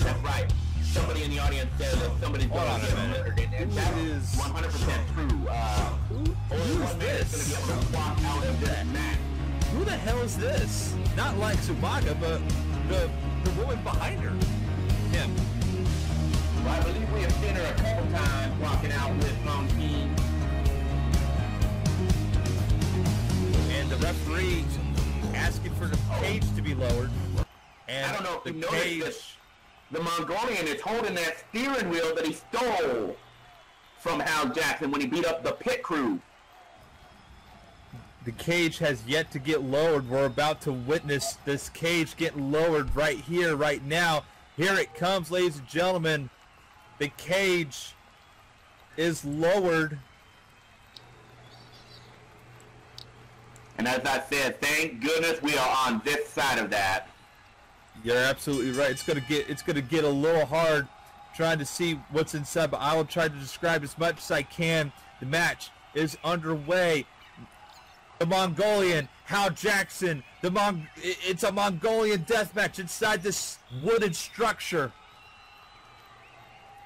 [SPEAKER 1] That's right. Somebody in the audience said that somebody's going to get murdered, and that's 100% true. Uh, only one man going to be able to walk out of this.
[SPEAKER 2] Who the hell is this? Not like Subaga, but the the woman behind her. Him.
[SPEAKER 1] Well, I believe we have seen her a couple times walking out with Monkey.
[SPEAKER 2] And the referee asking for the cage to be lowered. And
[SPEAKER 1] I don't know if
[SPEAKER 2] the
[SPEAKER 1] you noticed
[SPEAKER 2] cage,
[SPEAKER 1] this. The Mongolian is holding that steering wheel that he stole from Hal Jackson when he beat up the pit crew.
[SPEAKER 2] the cage has yet to get lowered. We're about to witness this cage getting lowered right here, right now. Here it comes, ladies and gentlemen. The cage is lowered.
[SPEAKER 1] And as I said, thank goodness we are on this side of that.
[SPEAKER 2] You're absolutely right. It's gonna get it's gonna get a little hard trying to see what's inside, but I will try to describe as much as I can. The match is underway. The Mongolian, Hal Jackson, the Mong it's a Mongolian death match inside this wooden structure.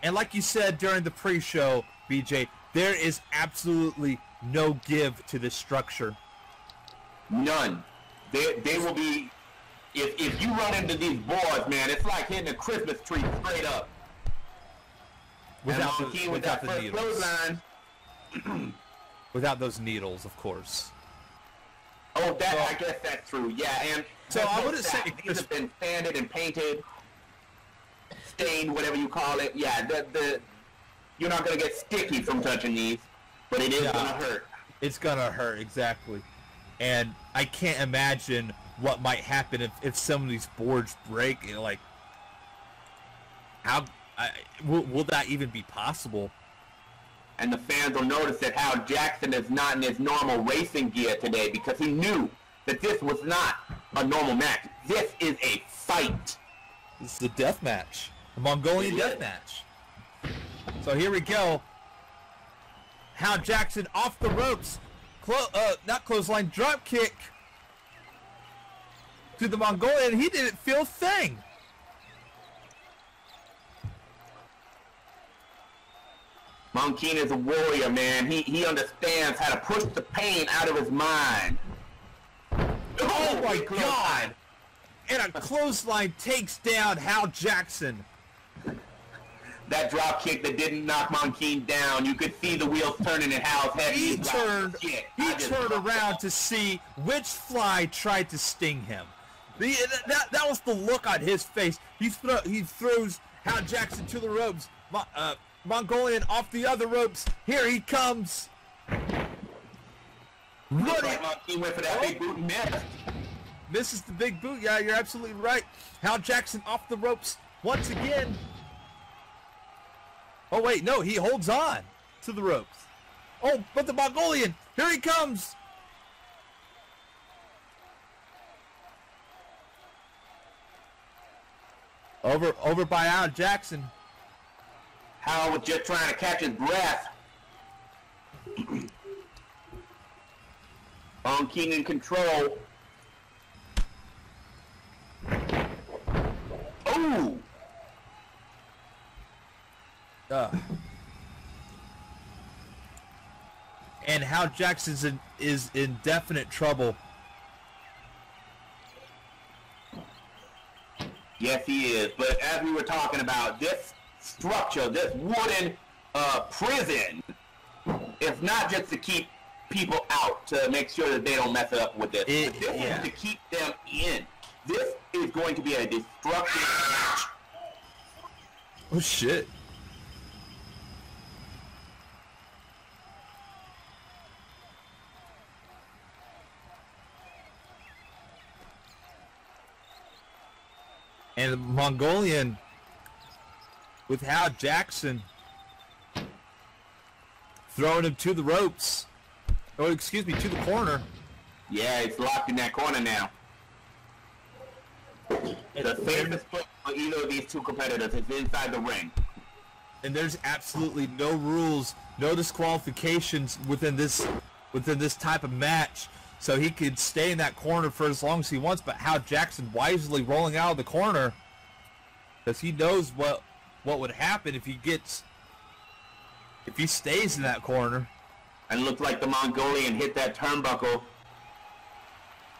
[SPEAKER 2] And like you said during the pre-show, BJ, there is absolutely no give to this structure.
[SPEAKER 1] None. They, they will be. If, if you run into these boards, man, it's like hitting a Christmas tree straight up.
[SPEAKER 2] Without the,
[SPEAKER 1] Monkey with
[SPEAKER 2] without
[SPEAKER 1] that
[SPEAKER 2] the
[SPEAKER 1] first
[SPEAKER 2] needles.
[SPEAKER 1] clothesline.
[SPEAKER 2] Without those needles, of course.
[SPEAKER 1] Oh, that
[SPEAKER 2] Well-
[SPEAKER 1] I guess that's true. Yeah, and
[SPEAKER 2] So I wouldn't say
[SPEAKER 1] these have been sanded and painted, stained, whatever you call it. Yeah, the the you're not gonna get sticky from touching these, but it is
[SPEAKER 2] Yeah.
[SPEAKER 1] gonna hurt.
[SPEAKER 2] it's gonna hurt exactly and i can't imagine what might happen if, if some of these boards break you know, like how I, will, will that even be possible
[SPEAKER 1] And the fans will notice that Hal Jackson is not in his normal racing gear today because he knew that this was not a normal match. This is a fight.
[SPEAKER 2] this is a death match a mongolian death
[SPEAKER 1] is.
[SPEAKER 2] match so here we go Hal Jackson off the ropes Clo- uh, not clothesline drop kick to the mongolian he didn't feel a thing
[SPEAKER 1] Monkeen is a warrior, man. He he understands how to push the pain out of his mind.
[SPEAKER 2] Oh my god! And a clothesline takes down Hal Jackson.
[SPEAKER 1] That drop kick that didn't knock Monkeen down, you could see the wheels turning in Hal's head.
[SPEAKER 2] He turned he turned around to see which fly tried to sting him. The, that, that was the look on his face. He throw, he throws Hal Jackson to the ropes. Mo- uh, Mongolian off the other ropes. Here he comes.
[SPEAKER 1] Looks
[SPEAKER 2] Running
[SPEAKER 1] like Monkeen went for that big boot and missed.
[SPEAKER 2] Misses the big boot. Yeah, you're absolutely right. Hal Jackson off the ropes once again. Oh wait, no, he holds on to the ropes. Oh, but the Mongolian, here he comes. Over, over by Al Jackson.
[SPEAKER 1] Was just trying to catch his breath. Monkeen in control. Oh!
[SPEAKER 2] Uh. And Hal Jackson's in, is in definite trouble.
[SPEAKER 1] Yes, he is. But as we were talking about, this structure, this wooden uh, prison, is not just to keep people out to make sure that they don't mess up with this.
[SPEAKER 2] It-
[SPEAKER 1] this
[SPEAKER 2] yeah.
[SPEAKER 1] is to keep them in. This is going to be a destructive.
[SPEAKER 2] Oh shit. And And the Mongolian with Hal Jackson throwing him to the ropes. Oh, excuse me, to the corner.
[SPEAKER 1] Yeah, it's locked in that corner now. The safest place for either of these two competitors is inside the ring.
[SPEAKER 2] and there's absolutely no rules, no disqualifications within this within this type of match. So he could stay in that corner for as long as he wants. But Hal Jackson wisely rolling out of the corner because he knows what what would happen if he gets if he stays in that corner.
[SPEAKER 1] And looked like the Mongolian hit that turnbuckle.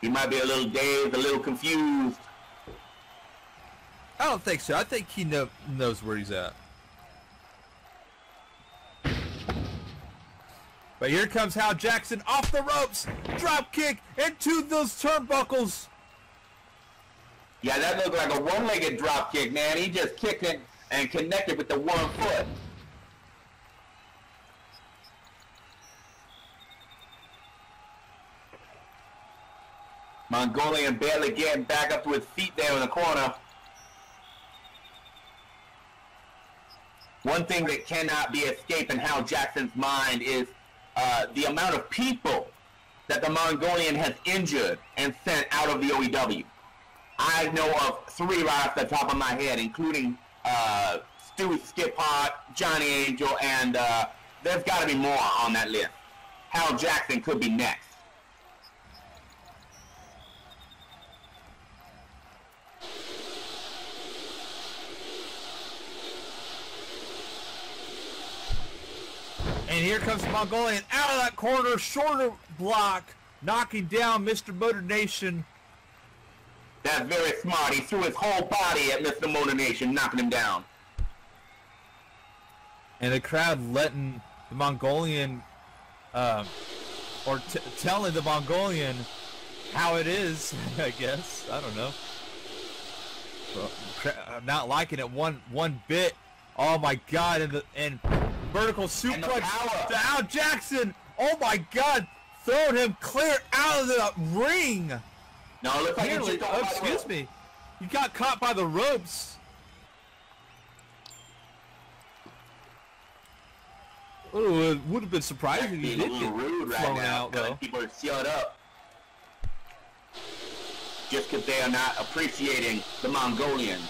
[SPEAKER 1] He might be a little dazed, a little confused.
[SPEAKER 2] I don't think so. I think he know, knows where he's at. But here comes Hal Jackson off the ropes, drop kick into those turnbuckles.
[SPEAKER 1] Yeah, that looked like a one-legged drop kick, man. He just kicked it and connected with the one foot. Mongolian barely getting back up to his feet there in the corner. One thing that cannot be escaping Hal Jackson's mind is uh, the amount of people that the Mongolian has injured and sent out of the OEW. I know of three right off the top of my head, including uh, Skip Hart, Johnny Angel, and uh, there's got to be more on that list. Hal Jackson could be next.
[SPEAKER 2] And here comes the Mongolian out of that corner, shoulder block, knocking down Mr. Motor Nation.
[SPEAKER 1] That's very smart. He threw his whole body at Mr. Motor Nation, knocking him down.
[SPEAKER 2] And the crowd letting the Mongolian, um, or t- telling the Mongolian how it is, I guess. I don't know. I'm not liking it one one bit. Oh my god! And the and vertical suplex to Al Jackson. Oh my god! Throwing him clear out of the ring.
[SPEAKER 1] No, it looks like
[SPEAKER 2] Nearly, oh, excuse me. You got caught by the ropes. Oh, it would have been surprising if you did
[SPEAKER 1] little
[SPEAKER 2] get
[SPEAKER 1] rude right now.
[SPEAKER 2] out, though.
[SPEAKER 1] people to shut up. Just because they are not appreciating the Mongolian.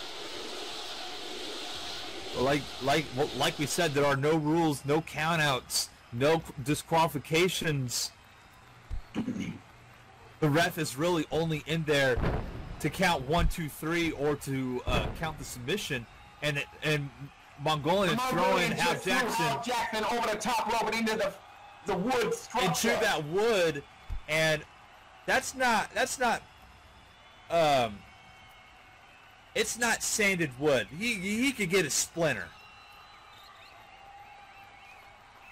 [SPEAKER 2] Like, like, well, like we said, there are no rules, no countouts, no disqualifications. The ref is really only in there to count one, two, three, or to uh, count the submission, and it, and Mongolian
[SPEAKER 1] The
[SPEAKER 2] throwing Hal Jackson.
[SPEAKER 1] Hal Jackson over the top rope and into the the wood structure.
[SPEAKER 2] into that wood, and that's not that's not um it's not sanded wood. He he could get a splinter.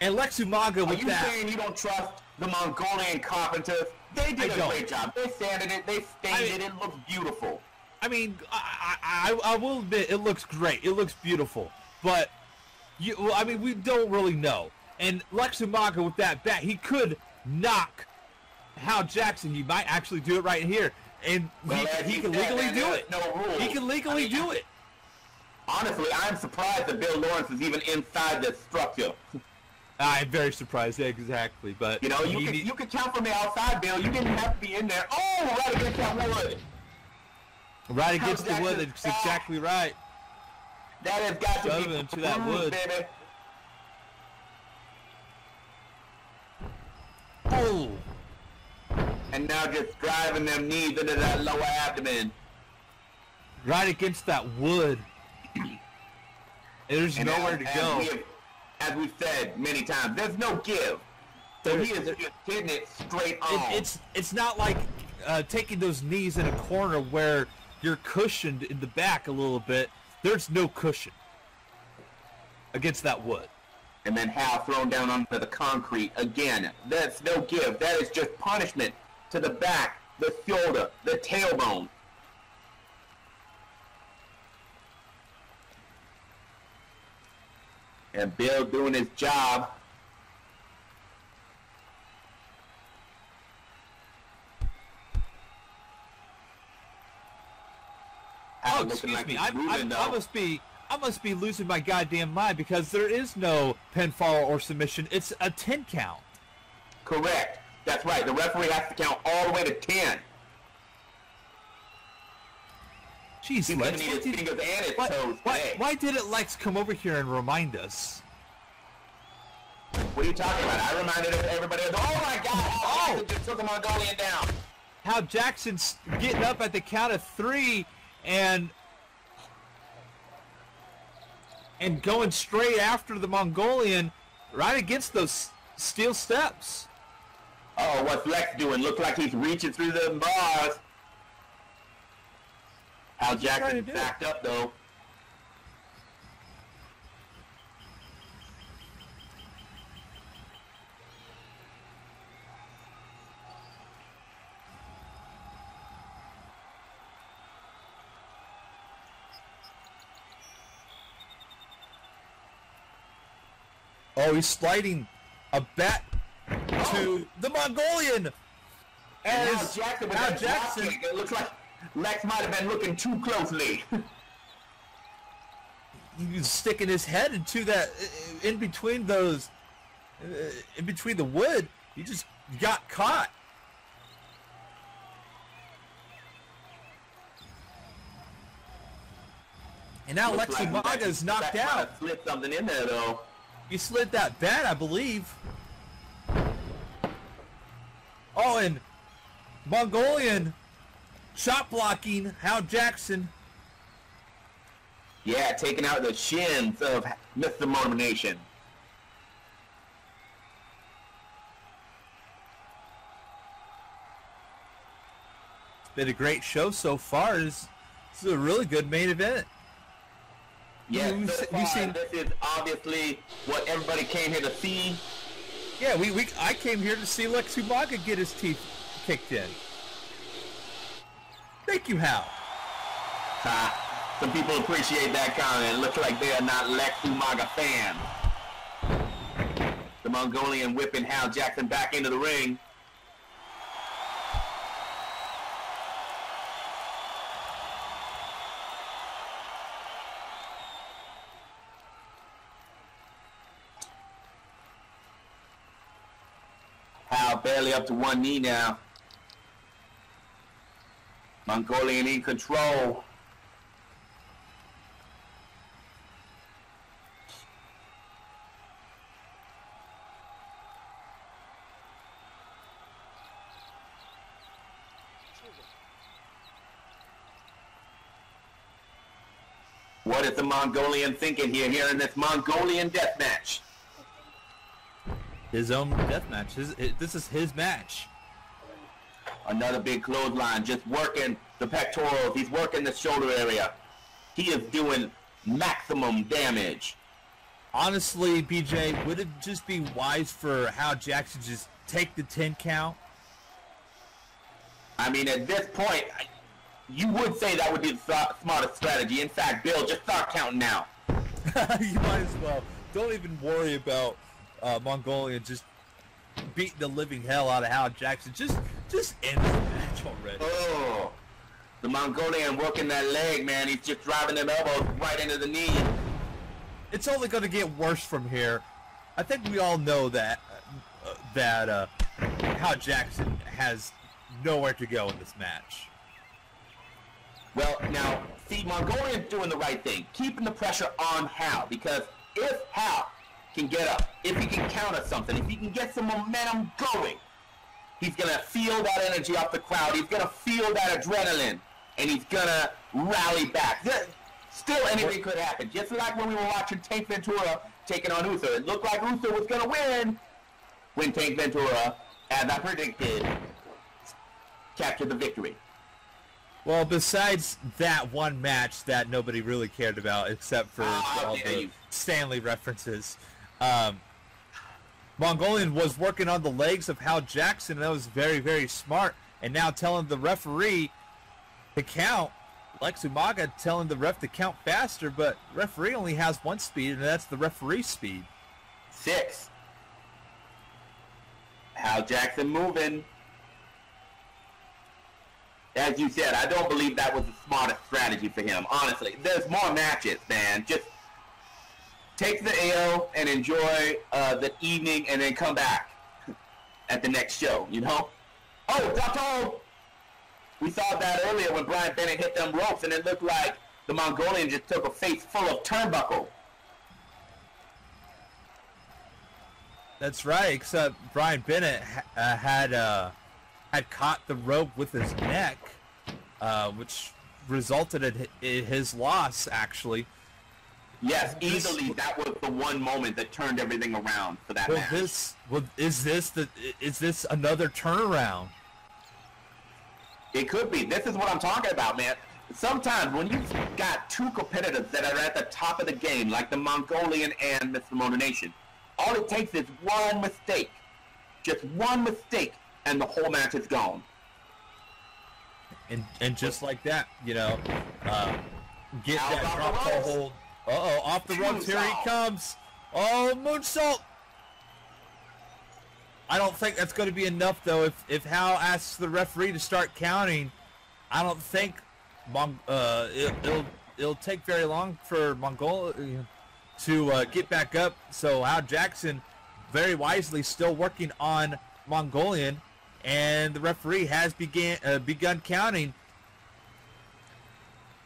[SPEAKER 2] And Lex Umaga
[SPEAKER 1] Are you
[SPEAKER 2] that.
[SPEAKER 1] saying you don't trust the Mongolian carpenters? They did
[SPEAKER 2] I
[SPEAKER 1] a
[SPEAKER 2] don't.
[SPEAKER 1] great job. They sanded it. They stained
[SPEAKER 2] I mean-
[SPEAKER 1] it. It looks beautiful.
[SPEAKER 2] I mean, I, I, I will admit it looks great. It looks beautiful, but you, well, I mean, we don't really know. And Lex Umaga with that bat, he could knock Hal Jackson. He might actually do it right here, and
[SPEAKER 1] Well,
[SPEAKER 2] he,
[SPEAKER 1] as
[SPEAKER 2] he can legally do it.
[SPEAKER 1] no rules.
[SPEAKER 2] He can legally
[SPEAKER 1] I mean,
[SPEAKER 2] do it.
[SPEAKER 1] Honestly, I'm surprised that Bill Lawrence is even inside this structure.
[SPEAKER 2] I'm very surprised. Exactly. But
[SPEAKER 1] You know, you can you can count from the outside, Bill. You didn't have to be in there. Oh, right against that wood.
[SPEAKER 2] right against the wood. That's
[SPEAKER 1] back.
[SPEAKER 2] exactly right.
[SPEAKER 1] That has got to
[SPEAKER 2] Shove
[SPEAKER 1] be
[SPEAKER 2] into that wood.
[SPEAKER 1] baby.
[SPEAKER 2] Oh,
[SPEAKER 1] And now just driving them knees into that lower abdomen.
[SPEAKER 2] right against that wood. There's
[SPEAKER 1] And
[SPEAKER 2] nowhere
[SPEAKER 1] as,
[SPEAKER 2] to
[SPEAKER 1] as
[SPEAKER 2] go.
[SPEAKER 1] We have, as we've said many times, there's no give. So
[SPEAKER 2] There-
[SPEAKER 1] he is just hitting it straight
[SPEAKER 2] It,
[SPEAKER 1] on.
[SPEAKER 2] it's it's not like uh, taking those knees in a corner where you're cushioned in the back a little bit. There's no cushion against that wood.
[SPEAKER 1] and then Hal thrown down onto the concrete again. That's no give. That is just punishment to the back, the shoulder, the tailbone. And Bill doing his job.
[SPEAKER 2] Oh, excuse
[SPEAKER 1] like
[SPEAKER 2] me. I, I, I must be I must be losing my goddamn mind because there is no pinfall or submission. It's a ten count.
[SPEAKER 1] Correct. That's right. The referee has to count all the way to 10.
[SPEAKER 2] Jeez,
[SPEAKER 1] going
[SPEAKER 2] Lex,
[SPEAKER 1] to need
[SPEAKER 2] why
[SPEAKER 1] his
[SPEAKER 2] did,
[SPEAKER 1] fingers and his toes
[SPEAKER 2] why, why didn't Lex come over here and remind us?
[SPEAKER 1] What are you talking about? I reminded everybody of, oh my god, oh, just took a Mongolian down.
[SPEAKER 2] Hal Jackson's getting up at the count of three and and going straight after the Mongolian right against those steel steps.
[SPEAKER 1] Oh, what's Lex doing? Looks like he's reaching through the bars. Hal Jackson backed up though.
[SPEAKER 2] Oh, he's sliding a bat to the Mongolian.
[SPEAKER 1] And now Jackson
[SPEAKER 2] Hal Jackson,
[SPEAKER 1] kick, it looks like Lex might have been looking too closely.
[SPEAKER 2] he was sticking his head into that, in between those, in between the wood. He just got caught. And now
[SPEAKER 1] Looks
[SPEAKER 2] Lexi
[SPEAKER 1] like
[SPEAKER 2] Maga is knocked
[SPEAKER 1] Lex might have
[SPEAKER 2] out.
[SPEAKER 1] Slipped something in there though.
[SPEAKER 2] He slid that bat, I believe. Oh, and Mongolian shot blocking Hal Jackson.
[SPEAKER 1] Yeah, taking out the shins of Mr. Nation.
[SPEAKER 2] Been a great show so far. This, this is a really good main event. We've
[SPEAKER 1] so far,
[SPEAKER 2] seen-
[SPEAKER 1] this is obviously what everybody came here to see.
[SPEAKER 2] Yeah, we, we I came here to see Lex Umaga get his teeth kicked in. Thank you, Hal.
[SPEAKER 1] Ha. Some people appreciate that comment. Looks like they are not Lex Umaga fans. The Mongolian whipping Hal Jackson back into the ring. Hal barely up to one knee now. Mongolian in control. What is the Mongolian thinking here, here in this Mongolian death match?
[SPEAKER 2] His own death match. His, it- this is his match.
[SPEAKER 1] Another big clothesline, just working the pectorals. He's working the shoulder area. He is doing maximum damage.
[SPEAKER 2] Honestly, BJ, would it just be wise for Hal Jackson to just take the 10 count?
[SPEAKER 1] I mean, at this point, you would say that would be the smartest strategy. In fact, Bill, just start counting now.
[SPEAKER 2] you might as well. Don't even worry about uh, Mongolian just beating the living hell out of Hal Jackson. Just just end the match already.
[SPEAKER 1] Oh, the Mongolian working that leg, man. He's just driving them elbows right into the knee.
[SPEAKER 2] It's only going to get worse from here. I think we all know that uh, that uh, Hal Jackson has nowhere to go in this match.
[SPEAKER 1] Well, now, see, Mongolian's doing the right thing, keeping the pressure on Hal, because if Hal can get up, if he can counter something, if he can get some momentum going, he's going to feel that energy off the crowd, he's going to feel that adrenaline, and he's going to rally back. Still, anything could happen, just like when we were watching Tank Ventura taking on Uther. It looked like Uther was going to win when Tank Ventura, as I predicted, captured the victory.
[SPEAKER 2] Well, besides that one match that nobody really cared about, except for
[SPEAKER 1] Oh,
[SPEAKER 2] all the
[SPEAKER 1] you.
[SPEAKER 2] Stanley references, um, Mongolian was working on the legs of Hal Jackson. That was very, very smart. And now telling the referee to count, Lex Umaga telling the ref to count faster, but referee only has one speed, and that's the referee speed.
[SPEAKER 1] Six. Hal Jackson moving. as you said, I don't believe that was the smartest strategy for him. Honestly, there's more matches, man. Just take the AO and enjoy uh, the evening, and then come back at the next show. You know? Oh, Dr. O! We saw that earlier when Brian Bennett hit them ropes, and it looked like the Mongolian just took a face full of turnbuckle.
[SPEAKER 2] That's right. Except Brian Bennett uh, had uh, had caught the rope with his neck, uh, which resulted in his loss. Actually,
[SPEAKER 1] Yes,
[SPEAKER 2] This-
[SPEAKER 1] easily that was the one moment that turned everything around for that
[SPEAKER 2] well,
[SPEAKER 1] match.
[SPEAKER 2] this well, is this the is this another turnaround?
[SPEAKER 1] It could be. This is what I'm talking about, man. Sometimes when you've got two competitors that are at the top of the game, like the Mongolian and Mr. Motor Nation, all it takes is one mistake. Just one mistake, and the whole match is gone.
[SPEAKER 2] And and just like that, you know, uh, get
[SPEAKER 1] How
[SPEAKER 2] that drop toe hold. Uh oh, off the ropes. Here he comes. Oh, moonsault. I don't think that's going to be enough though. If if Hal asks the referee to start counting, I don't think Mong- uh, it, it'll it'll take very long for Mongolia to uh, get back up. So Hal Jackson, very wisely, still working on Mongolian, and the referee has began uh, begun counting.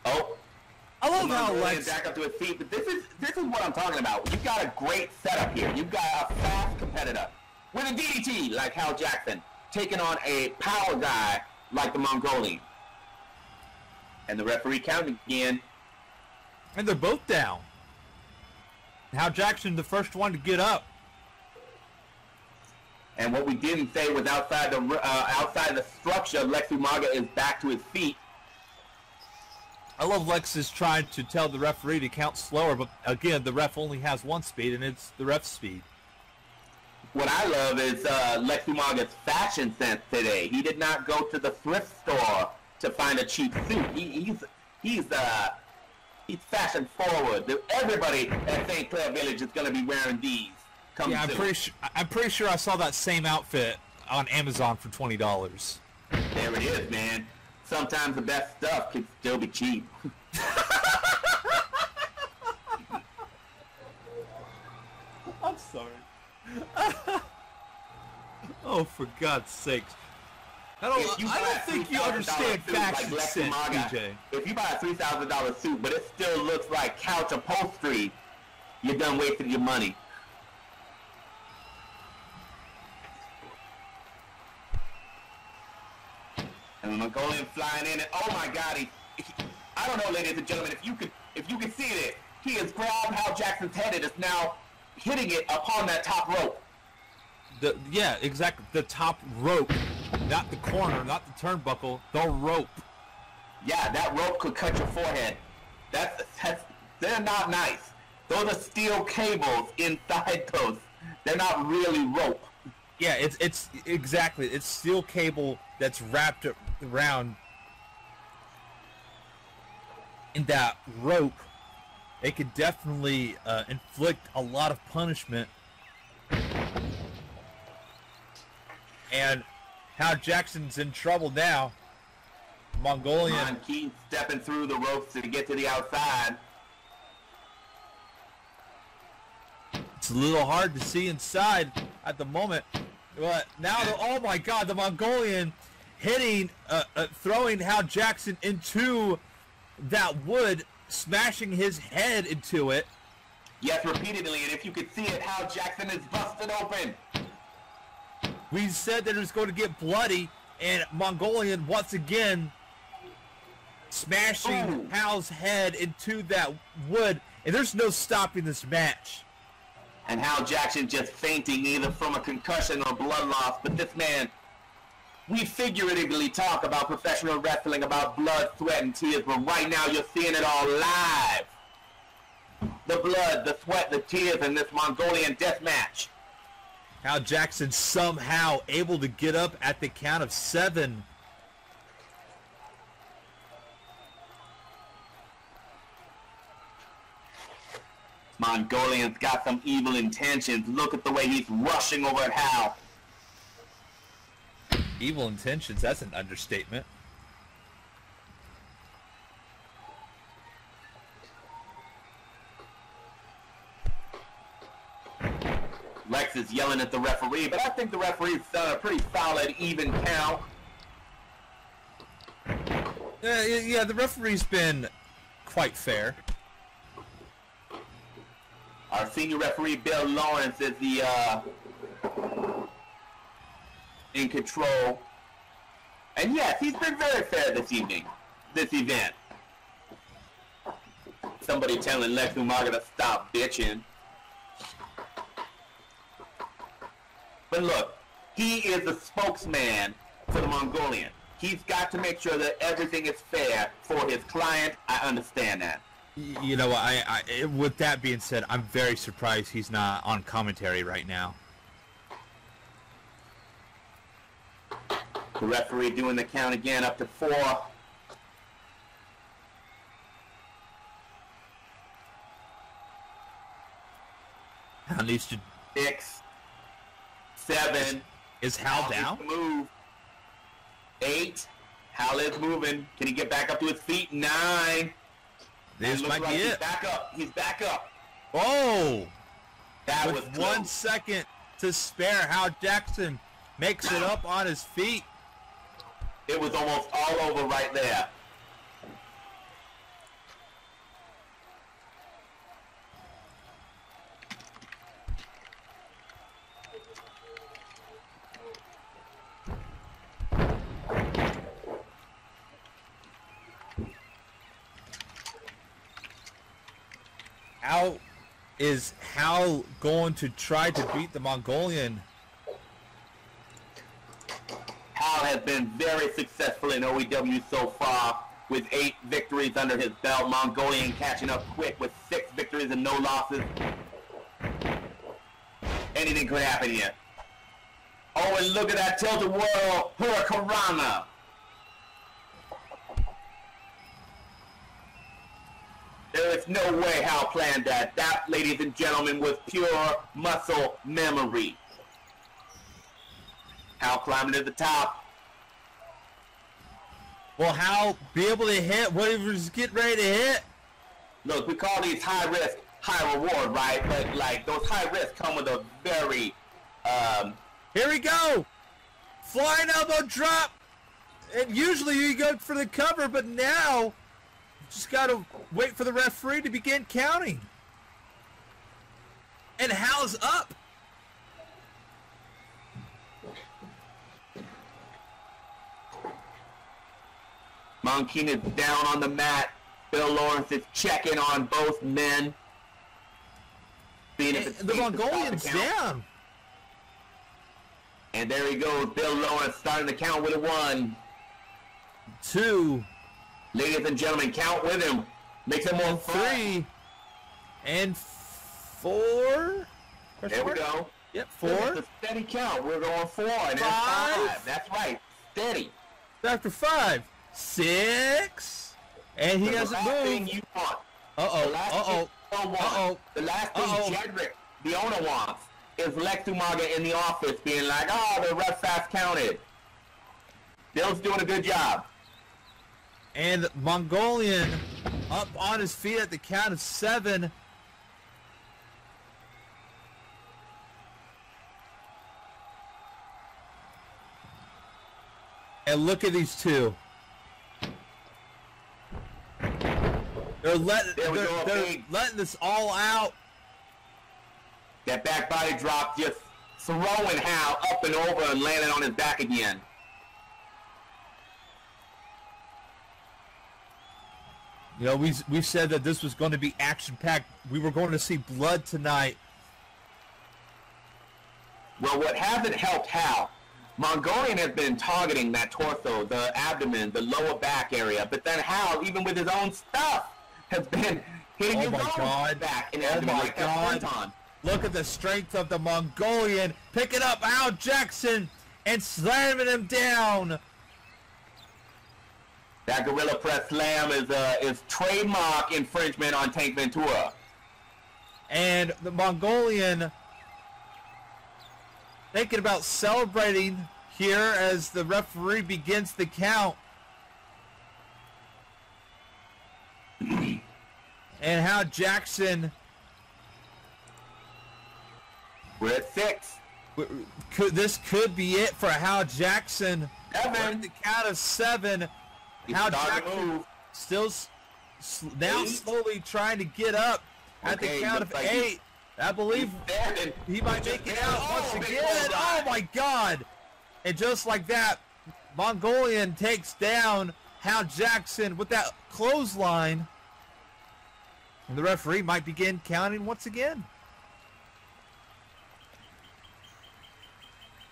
[SPEAKER 1] Oh,
[SPEAKER 2] I love
[SPEAKER 1] the
[SPEAKER 2] how Lex.
[SPEAKER 1] back up to his feet. But this is this is what I'm talking about. You've got a great setup here. You've got a fast competitor with a DDT like Hal Jackson taking on a power guy like the Mongolian. And the referee counting again.
[SPEAKER 2] And they're both down. Hal Jackson, the first one to get up.
[SPEAKER 1] And what we didn't say was outside the uh, outside the structure, Lex Umaga is back to his feet.
[SPEAKER 2] I love Lex is trying to tell the referee to count slower, but again, the ref only has one speed, and it's the ref's speed.
[SPEAKER 1] What I love is uh, Lex Umaga's fashion sense today. He did not go to the thrift store to find a cheap suit. He, he's he's uh he's fashion forward. Everybody at St. Clair Village is going to be wearing these. Come
[SPEAKER 2] Yeah, I'm
[SPEAKER 1] soon.
[SPEAKER 2] pretty sure. I'm pretty sure I saw that same outfit on Amazon for twenty dollars.
[SPEAKER 1] There it is, man. Sometimes the best stuff can still be cheap.
[SPEAKER 2] I'm sorry. oh, for God's sakes! I don't. I don't think you understand fashion
[SPEAKER 1] like
[SPEAKER 2] sense.
[SPEAKER 1] If you buy a three thousand dollar suit, but it still looks like couch upholstery, you're done wasting your money. And the Mongolian flying in, and oh my God, he, he- I don't know, ladies and gentlemen, if you could, if you can see it, he has grabbed Hal Jackson's head and is now hitting it upon that top rope.
[SPEAKER 2] The, yeah, exactly. The top rope, not the corner, not the turnbuckle, the rope.
[SPEAKER 1] Yeah, that rope could cut your forehead. That's, that's they're not nice. Those are steel cables inside those. They're not really rope.
[SPEAKER 2] Yeah, it's it's exactly it's steel cable that's wrapped around in that rope. It could definitely uh, inflict a lot of punishment. And Hal Jackson's in trouble now. Mongolian.
[SPEAKER 1] Mon Keith stepping through the ropes to get to the outside.
[SPEAKER 2] It's a little hard to see inside at the moment. But now, the, oh my God, the Mongolian hitting, uh, uh, throwing Hal Jackson into that wood, smashing his head into it.
[SPEAKER 1] Yes, repeatedly, and if you could see it, Hal Jackson is busted open.
[SPEAKER 2] We said that it was going to get bloody, and Mongolian once again smashing
[SPEAKER 1] Ooh.
[SPEAKER 2] Hal's head into that wood, and there's no stopping this match.
[SPEAKER 1] And Hal Jackson just fainting either from a concussion or blood loss. But this man, we figuratively talk about professional wrestling, about blood, sweat, and tears, but right now you're seeing it all live. The blood, the sweat, the tears in this Mongolian death match.
[SPEAKER 2] Hal Jackson somehow able to get up at the count of seven.
[SPEAKER 1] Mongolian's got some evil intentions. Look at the way he's rushing over at Hal.
[SPEAKER 2] Evil intentions, that's an understatement.
[SPEAKER 1] Lex is yelling at the referee, but I think the referee's done a pretty solid even count.
[SPEAKER 2] Uh, yeah, yeah, the referee's been quite fair.
[SPEAKER 1] Our senior referee, Bill Lawrence, is the uh, in control. And yes, he's been very fair this evening, this event. Somebody telling Lex Umaga to stop bitching. But look, he is the spokesman for the Mongolian. He's got to make sure that everything is fair for his client. I understand that.
[SPEAKER 2] You know, I, I with that being said, I'm very surprised he's not on commentary right now.
[SPEAKER 1] Referee doing the count again up to four.
[SPEAKER 2] Hal needs to.
[SPEAKER 1] Six. Seven.
[SPEAKER 2] Is Hal
[SPEAKER 1] needs
[SPEAKER 2] down?
[SPEAKER 1] Move. Eight. Hal is moving. Can he get back up to his feet? Nine.
[SPEAKER 2] This might
[SPEAKER 1] like
[SPEAKER 2] be
[SPEAKER 1] he's
[SPEAKER 2] it.
[SPEAKER 1] back up. He's back up.
[SPEAKER 2] Oh,
[SPEAKER 1] That
[SPEAKER 2] with
[SPEAKER 1] was
[SPEAKER 2] one
[SPEAKER 1] close.
[SPEAKER 2] second to spare, Hal Jackson makes it up on his feet.
[SPEAKER 1] It was almost all over right there.
[SPEAKER 2] How is Hal going to try to beat the Mongolian?
[SPEAKER 1] Hal has been very successful in OEW so far with eight victories under his belt. Mongolian catching up quick with six victories and no losses. Anything could happen here. Oh, and look at that tilted world hurricanrana. There is no way Hal planned that. That, ladies and gentlemen, was pure muscle memory. Hal climbing to the top.
[SPEAKER 2] Will Hal be able to hit whatever's getting ready to hit?
[SPEAKER 1] Look, we call these high risk, high reward, right? But like those high risks come with a very, um,
[SPEAKER 2] Here we go! Flying elbow drop! And usually you go for the cover, but now just gotta wait for the referee to begin counting. And Hal's up.
[SPEAKER 1] Monkeen is down on the mat. Bill Lawrence is checking on both men.
[SPEAKER 2] The
[SPEAKER 1] to
[SPEAKER 2] Mongolian's
[SPEAKER 1] the
[SPEAKER 2] down.
[SPEAKER 1] And there he goes, Bill Lawrence starting the count with a one.
[SPEAKER 2] Two,
[SPEAKER 1] Ladies and gentlemen, count with him. Makes more fun.
[SPEAKER 2] three, and four.
[SPEAKER 1] There we go.
[SPEAKER 2] Yep,
[SPEAKER 1] It's
[SPEAKER 2] four.
[SPEAKER 1] a steady count. We're going four and
[SPEAKER 2] Five.
[SPEAKER 1] five. That's right. Steady.
[SPEAKER 2] After five, six, and he
[SPEAKER 1] the
[SPEAKER 2] hasn't
[SPEAKER 1] last thing
[SPEAKER 2] moved.
[SPEAKER 1] you want
[SPEAKER 2] Uh oh. Uh oh.
[SPEAKER 1] thing wants,
[SPEAKER 2] Uh-oh.
[SPEAKER 1] The last thing
[SPEAKER 2] Uh-oh.
[SPEAKER 1] Jedrick, the owner, wants is Lex Umaga in the office being like, oh, the ref fast counted. Bill's doing a good job.
[SPEAKER 2] And Mongolian up on his feet at the count of seven. And look at these two. They're letting they're, they're letting this all out.
[SPEAKER 1] That back body drop just throwing Hal up and over and landing on his back again.
[SPEAKER 2] You know, we we said that this was going to be action packed. We were going to see blood tonight.
[SPEAKER 1] Well, what hasn't helped Hal, Mongolian has been targeting that torso, the abdomen, the lower back area, but then Hal, even with his own stuff, has been hitting
[SPEAKER 2] Oh my God.
[SPEAKER 1] back and
[SPEAKER 2] Oh my God. Look at the strength of the Mongolian picking up Hal Jackson and slamming him down.
[SPEAKER 1] That gorilla press slam is uh, is trademark infringement on Tank Ventura.
[SPEAKER 2] And the Mongolian thinking about celebrating here as the referee begins the count. And Hal Jackson
[SPEAKER 1] We're at six.
[SPEAKER 2] Could this could be it for Hal Jackson?
[SPEAKER 1] Seven.
[SPEAKER 2] The count of seven.
[SPEAKER 1] He's
[SPEAKER 2] Hal
[SPEAKER 1] starting to
[SPEAKER 2] Jackson still now
[SPEAKER 1] Eight.
[SPEAKER 2] slowly trying to get up at
[SPEAKER 1] Okay,
[SPEAKER 2] the count of
[SPEAKER 1] like
[SPEAKER 2] eight. I believe he might make it out
[SPEAKER 1] Oh,
[SPEAKER 2] once again. Oh my God! And just like that, Mongolian takes down Hal Jackson with that clothesline. And the referee might begin counting once again.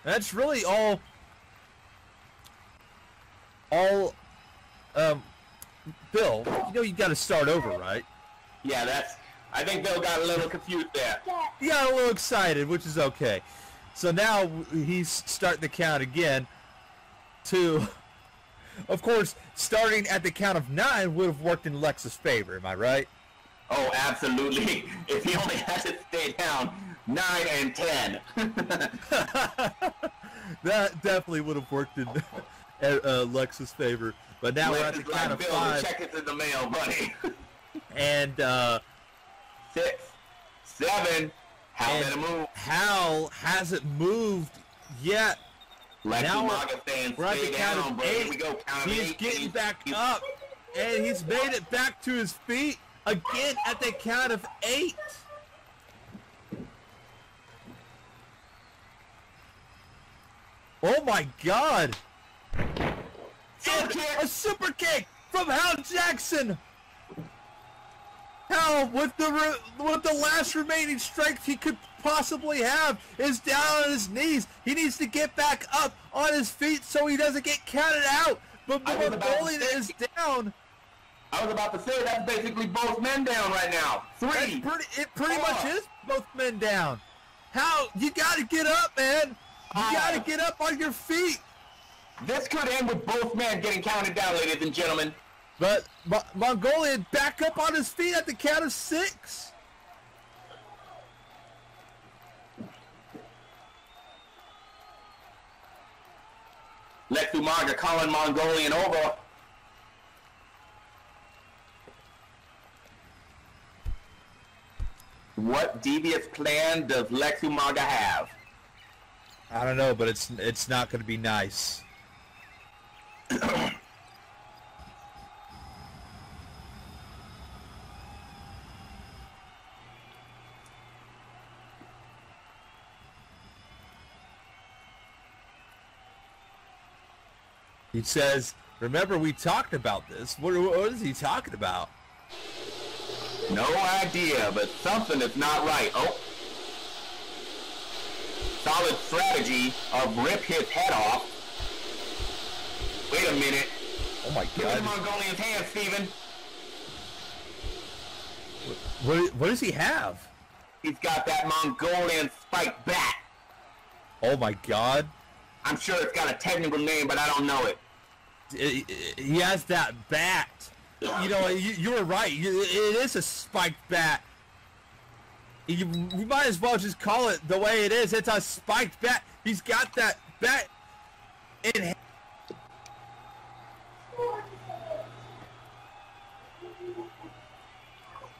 [SPEAKER 2] That's really all. All. Um, Bill, you know you got to start over, right?
[SPEAKER 1] Yeah, that's. I think Bill got a little confused there.
[SPEAKER 2] He got a little excited, which is okay. So now he's starting the count again. To, of course, starting at the count of nine would have worked in Lex's favor. Am I right?
[SPEAKER 1] Oh, absolutely. If he only had to stay down nine and ten.
[SPEAKER 2] That definitely would have worked in uh, Lex's favor. But now we're at the
[SPEAKER 1] Lex
[SPEAKER 2] count of five,
[SPEAKER 1] check it in the mail, buddy.
[SPEAKER 2] and uh,
[SPEAKER 1] Six, seven. How
[SPEAKER 2] And-
[SPEAKER 1] better move?
[SPEAKER 2] Hal hasn't moved yet.
[SPEAKER 1] Lexi
[SPEAKER 2] now we're-
[SPEAKER 1] Maga
[SPEAKER 2] We're at the count
[SPEAKER 1] down,
[SPEAKER 2] of eight.
[SPEAKER 1] go. Count
[SPEAKER 2] He's
[SPEAKER 1] eight.
[SPEAKER 2] getting back up, and he's made it back to his feet again at the count of eight. Oh my God!
[SPEAKER 1] Super
[SPEAKER 2] a super kick from Hal Jackson. Hal, with the re- with the last remaining strength he could possibly have, is down on his knees. He needs to get back up on his feet so he doesn't get counted out. But Mongolian is down.
[SPEAKER 1] I was about to say that's basically both men down right now. Three.
[SPEAKER 2] pretty. It pretty
[SPEAKER 1] Four.
[SPEAKER 2] much is both men down. Hal you got to get up, man. You
[SPEAKER 1] Ah.
[SPEAKER 2] got to get up on your feet.
[SPEAKER 1] This could end with both men getting counted down, ladies and gentlemen.
[SPEAKER 2] But Mo- Mongolian back up on his feet at the count of six.
[SPEAKER 1] Lex Umaga calling Mongolian over. What devious plan does Lex have?
[SPEAKER 2] I don't know, but it's it's not going to be nice. He says, "Remember, we talked about this. What, what is he talking about?"
[SPEAKER 1] No idea, but something is not right. Oh. Solid strategy of rip his head off. Wait a minute.
[SPEAKER 2] Oh my God!
[SPEAKER 1] Mongolian's hand, Steven.
[SPEAKER 2] What, what does he have?
[SPEAKER 1] He's got that Mongolian spike bat.
[SPEAKER 2] Oh my God!
[SPEAKER 1] I'm sure it's got a technical name, but I don't know it.
[SPEAKER 2] He has that bat. You know, you, you were right. You- It is a spiked bat. You, we might as well just call it the way it is. It's a spiked bat. He's got that bat in.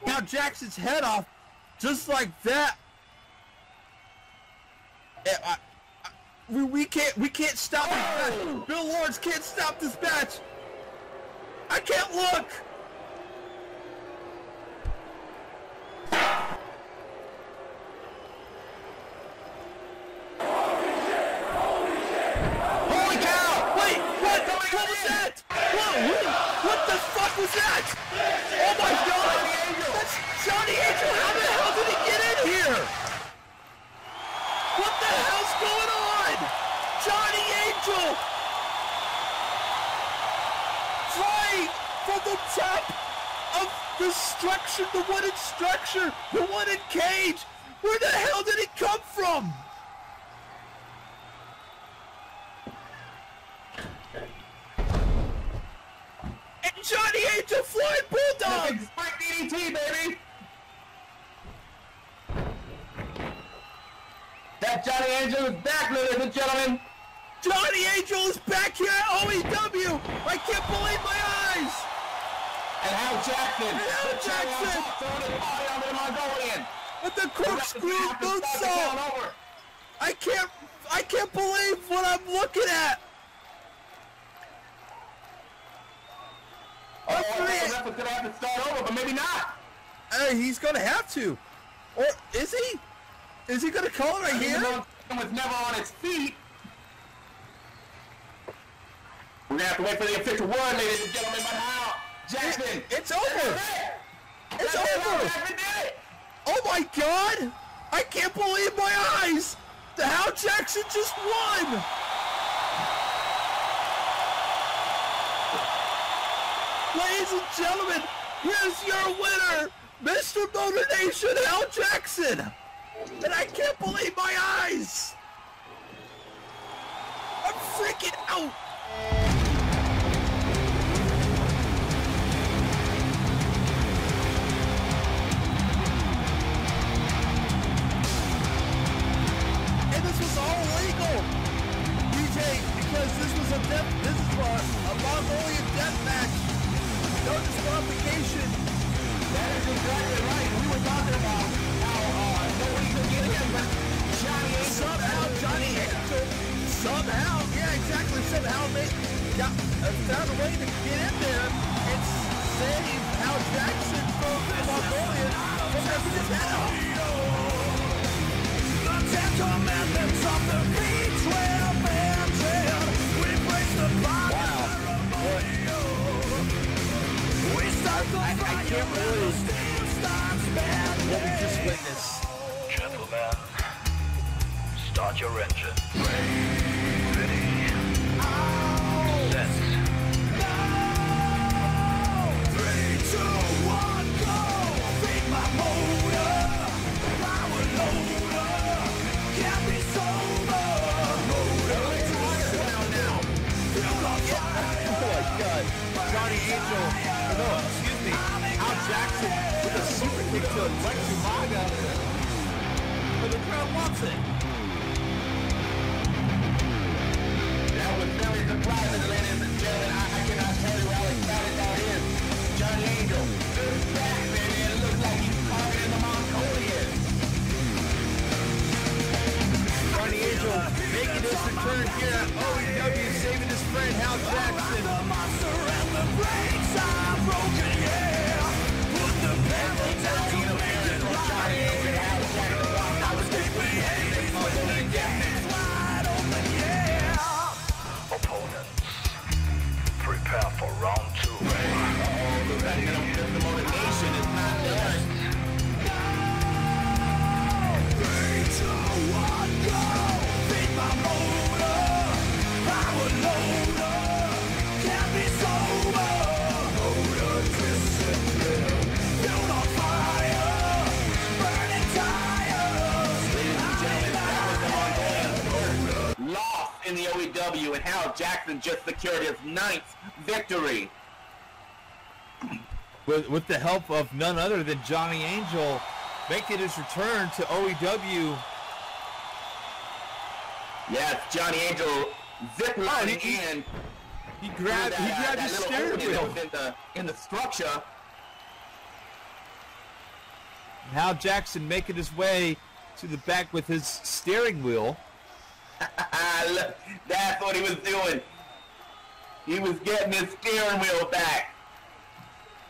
[SPEAKER 2] Now Jackson's head off, just like that. Eh, I- I- we, we can't we can't stop this match. Bill Lawrence can't stop this match. I can't look. Structure, the wooden structure, the wooden cage! Where the hell did it come from? And Johnny Angel flying bulldog!
[SPEAKER 1] Big spike DDT, baby! That Johnny Angel is back, ladies and gentlemen!
[SPEAKER 2] Johnny Angel is back here at OEW! I can't believe my eyes!
[SPEAKER 1] And Hal Jackson!
[SPEAKER 2] And
[SPEAKER 1] Johnny
[SPEAKER 2] Jackson!
[SPEAKER 1] Throwing his body onto the Mongolian!
[SPEAKER 2] With the corkscrew
[SPEAKER 1] Have to start the
[SPEAKER 2] moonsault.
[SPEAKER 1] over.
[SPEAKER 2] I can't. I can't believe what I'm looking at.
[SPEAKER 1] Oh, I
[SPEAKER 2] Referee-
[SPEAKER 1] think the ref is gonna have to start over, but maybe not.
[SPEAKER 2] Uh, he's gonna have to, or is he? Is he gonna call it right here?
[SPEAKER 1] was never on his feet. We're gonna have to wait for the official word, ladies and gentlemen. But how? Jackson.
[SPEAKER 2] It's over. It's over.
[SPEAKER 1] It.
[SPEAKER 2] Oh my God! I can't believe my eyes. The Hal Jackson just won. Ladies and gentlemen, here's your winner, Mr. Motor Nation, Hal Jackson. And I can't believe my eyes. I'm freaking out. because this was a death, this was a, Mongolian death match. No disqualification.
[SPEAKER 1] That is exactly right. We were talking about how uh, nobody could get in, but Johnny Angel.
[SPEAKER 2] Somehow Johnny Angel, somehow, yeah, exactly, somehow made, got, uh, found a way to get in there and save Hal Jackson from the Mongolian from
[SPEAKER 6] the Potato. The Tattoo Methods of the
[SPEAKER 2] B-12 I-
[SPEAKER 6] I
[SPEAKER 2] can't believe. What we just witnessed.
[SPEAKER 3] Gentlemen, start your engine.
[SPEAKER 2] To Lex But the crowd wants it. Jackson
[SPEAKER 1] just secured his ninth victory.
[SPEAKER 2] With, with the help of none other than Johnny Angel making his return to OEW.
[SPEAKER 1] Yes, Johnny Angel zip lining
[SPEAKER 2] he- he-
[SPEAKER 1] in.
[SPEAKER 2] He grabbed,
[SPEAKER 1] through
[SPEAKER 2] he
[SPEAKER 1] that, uh,
[SPEAKER 2] his steering wheel.
[SPEAKER 1] in the in the structure.
[SPEAKER 2] Hal Jackson making his way to the back with his steering wheel.
[SPEAKER 1] Ah, that's what he was doing. He was getting his steering wheel back.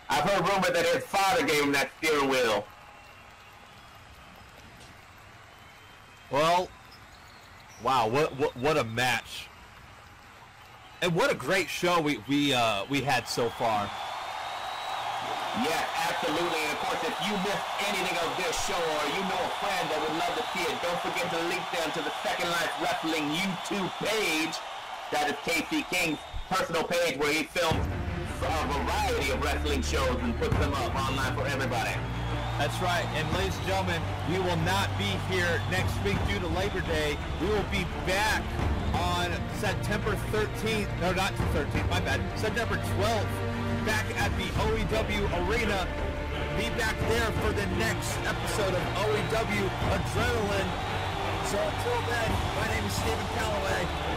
[SPEAKER 1] I've heard rumor that his father gave him that steering wheel.
[SPEAKER 2] Well, wow, what what what a match. And what a great show we we uh we had so far.
[SPEAKER 1] Yeah, absolutely. And of course, if you missed anything of this show or you know a friend that would love to see it, don't forget to link them to the Second Life Wrestling YouTube page. That is KC King's personal page where he films a variety of wrestling shows and puts them up online for everybody.
[SPEAKER 2] That's right. And ladies and gentlemen, we will not be here next week due to Labor Day. We will be back on September 13th. No, not the 13th. My bad. September 12th. Back at the OEW Arena. Be back there for the next episode of OEW Adrenaline. So until then, my name is Stephen Calloway.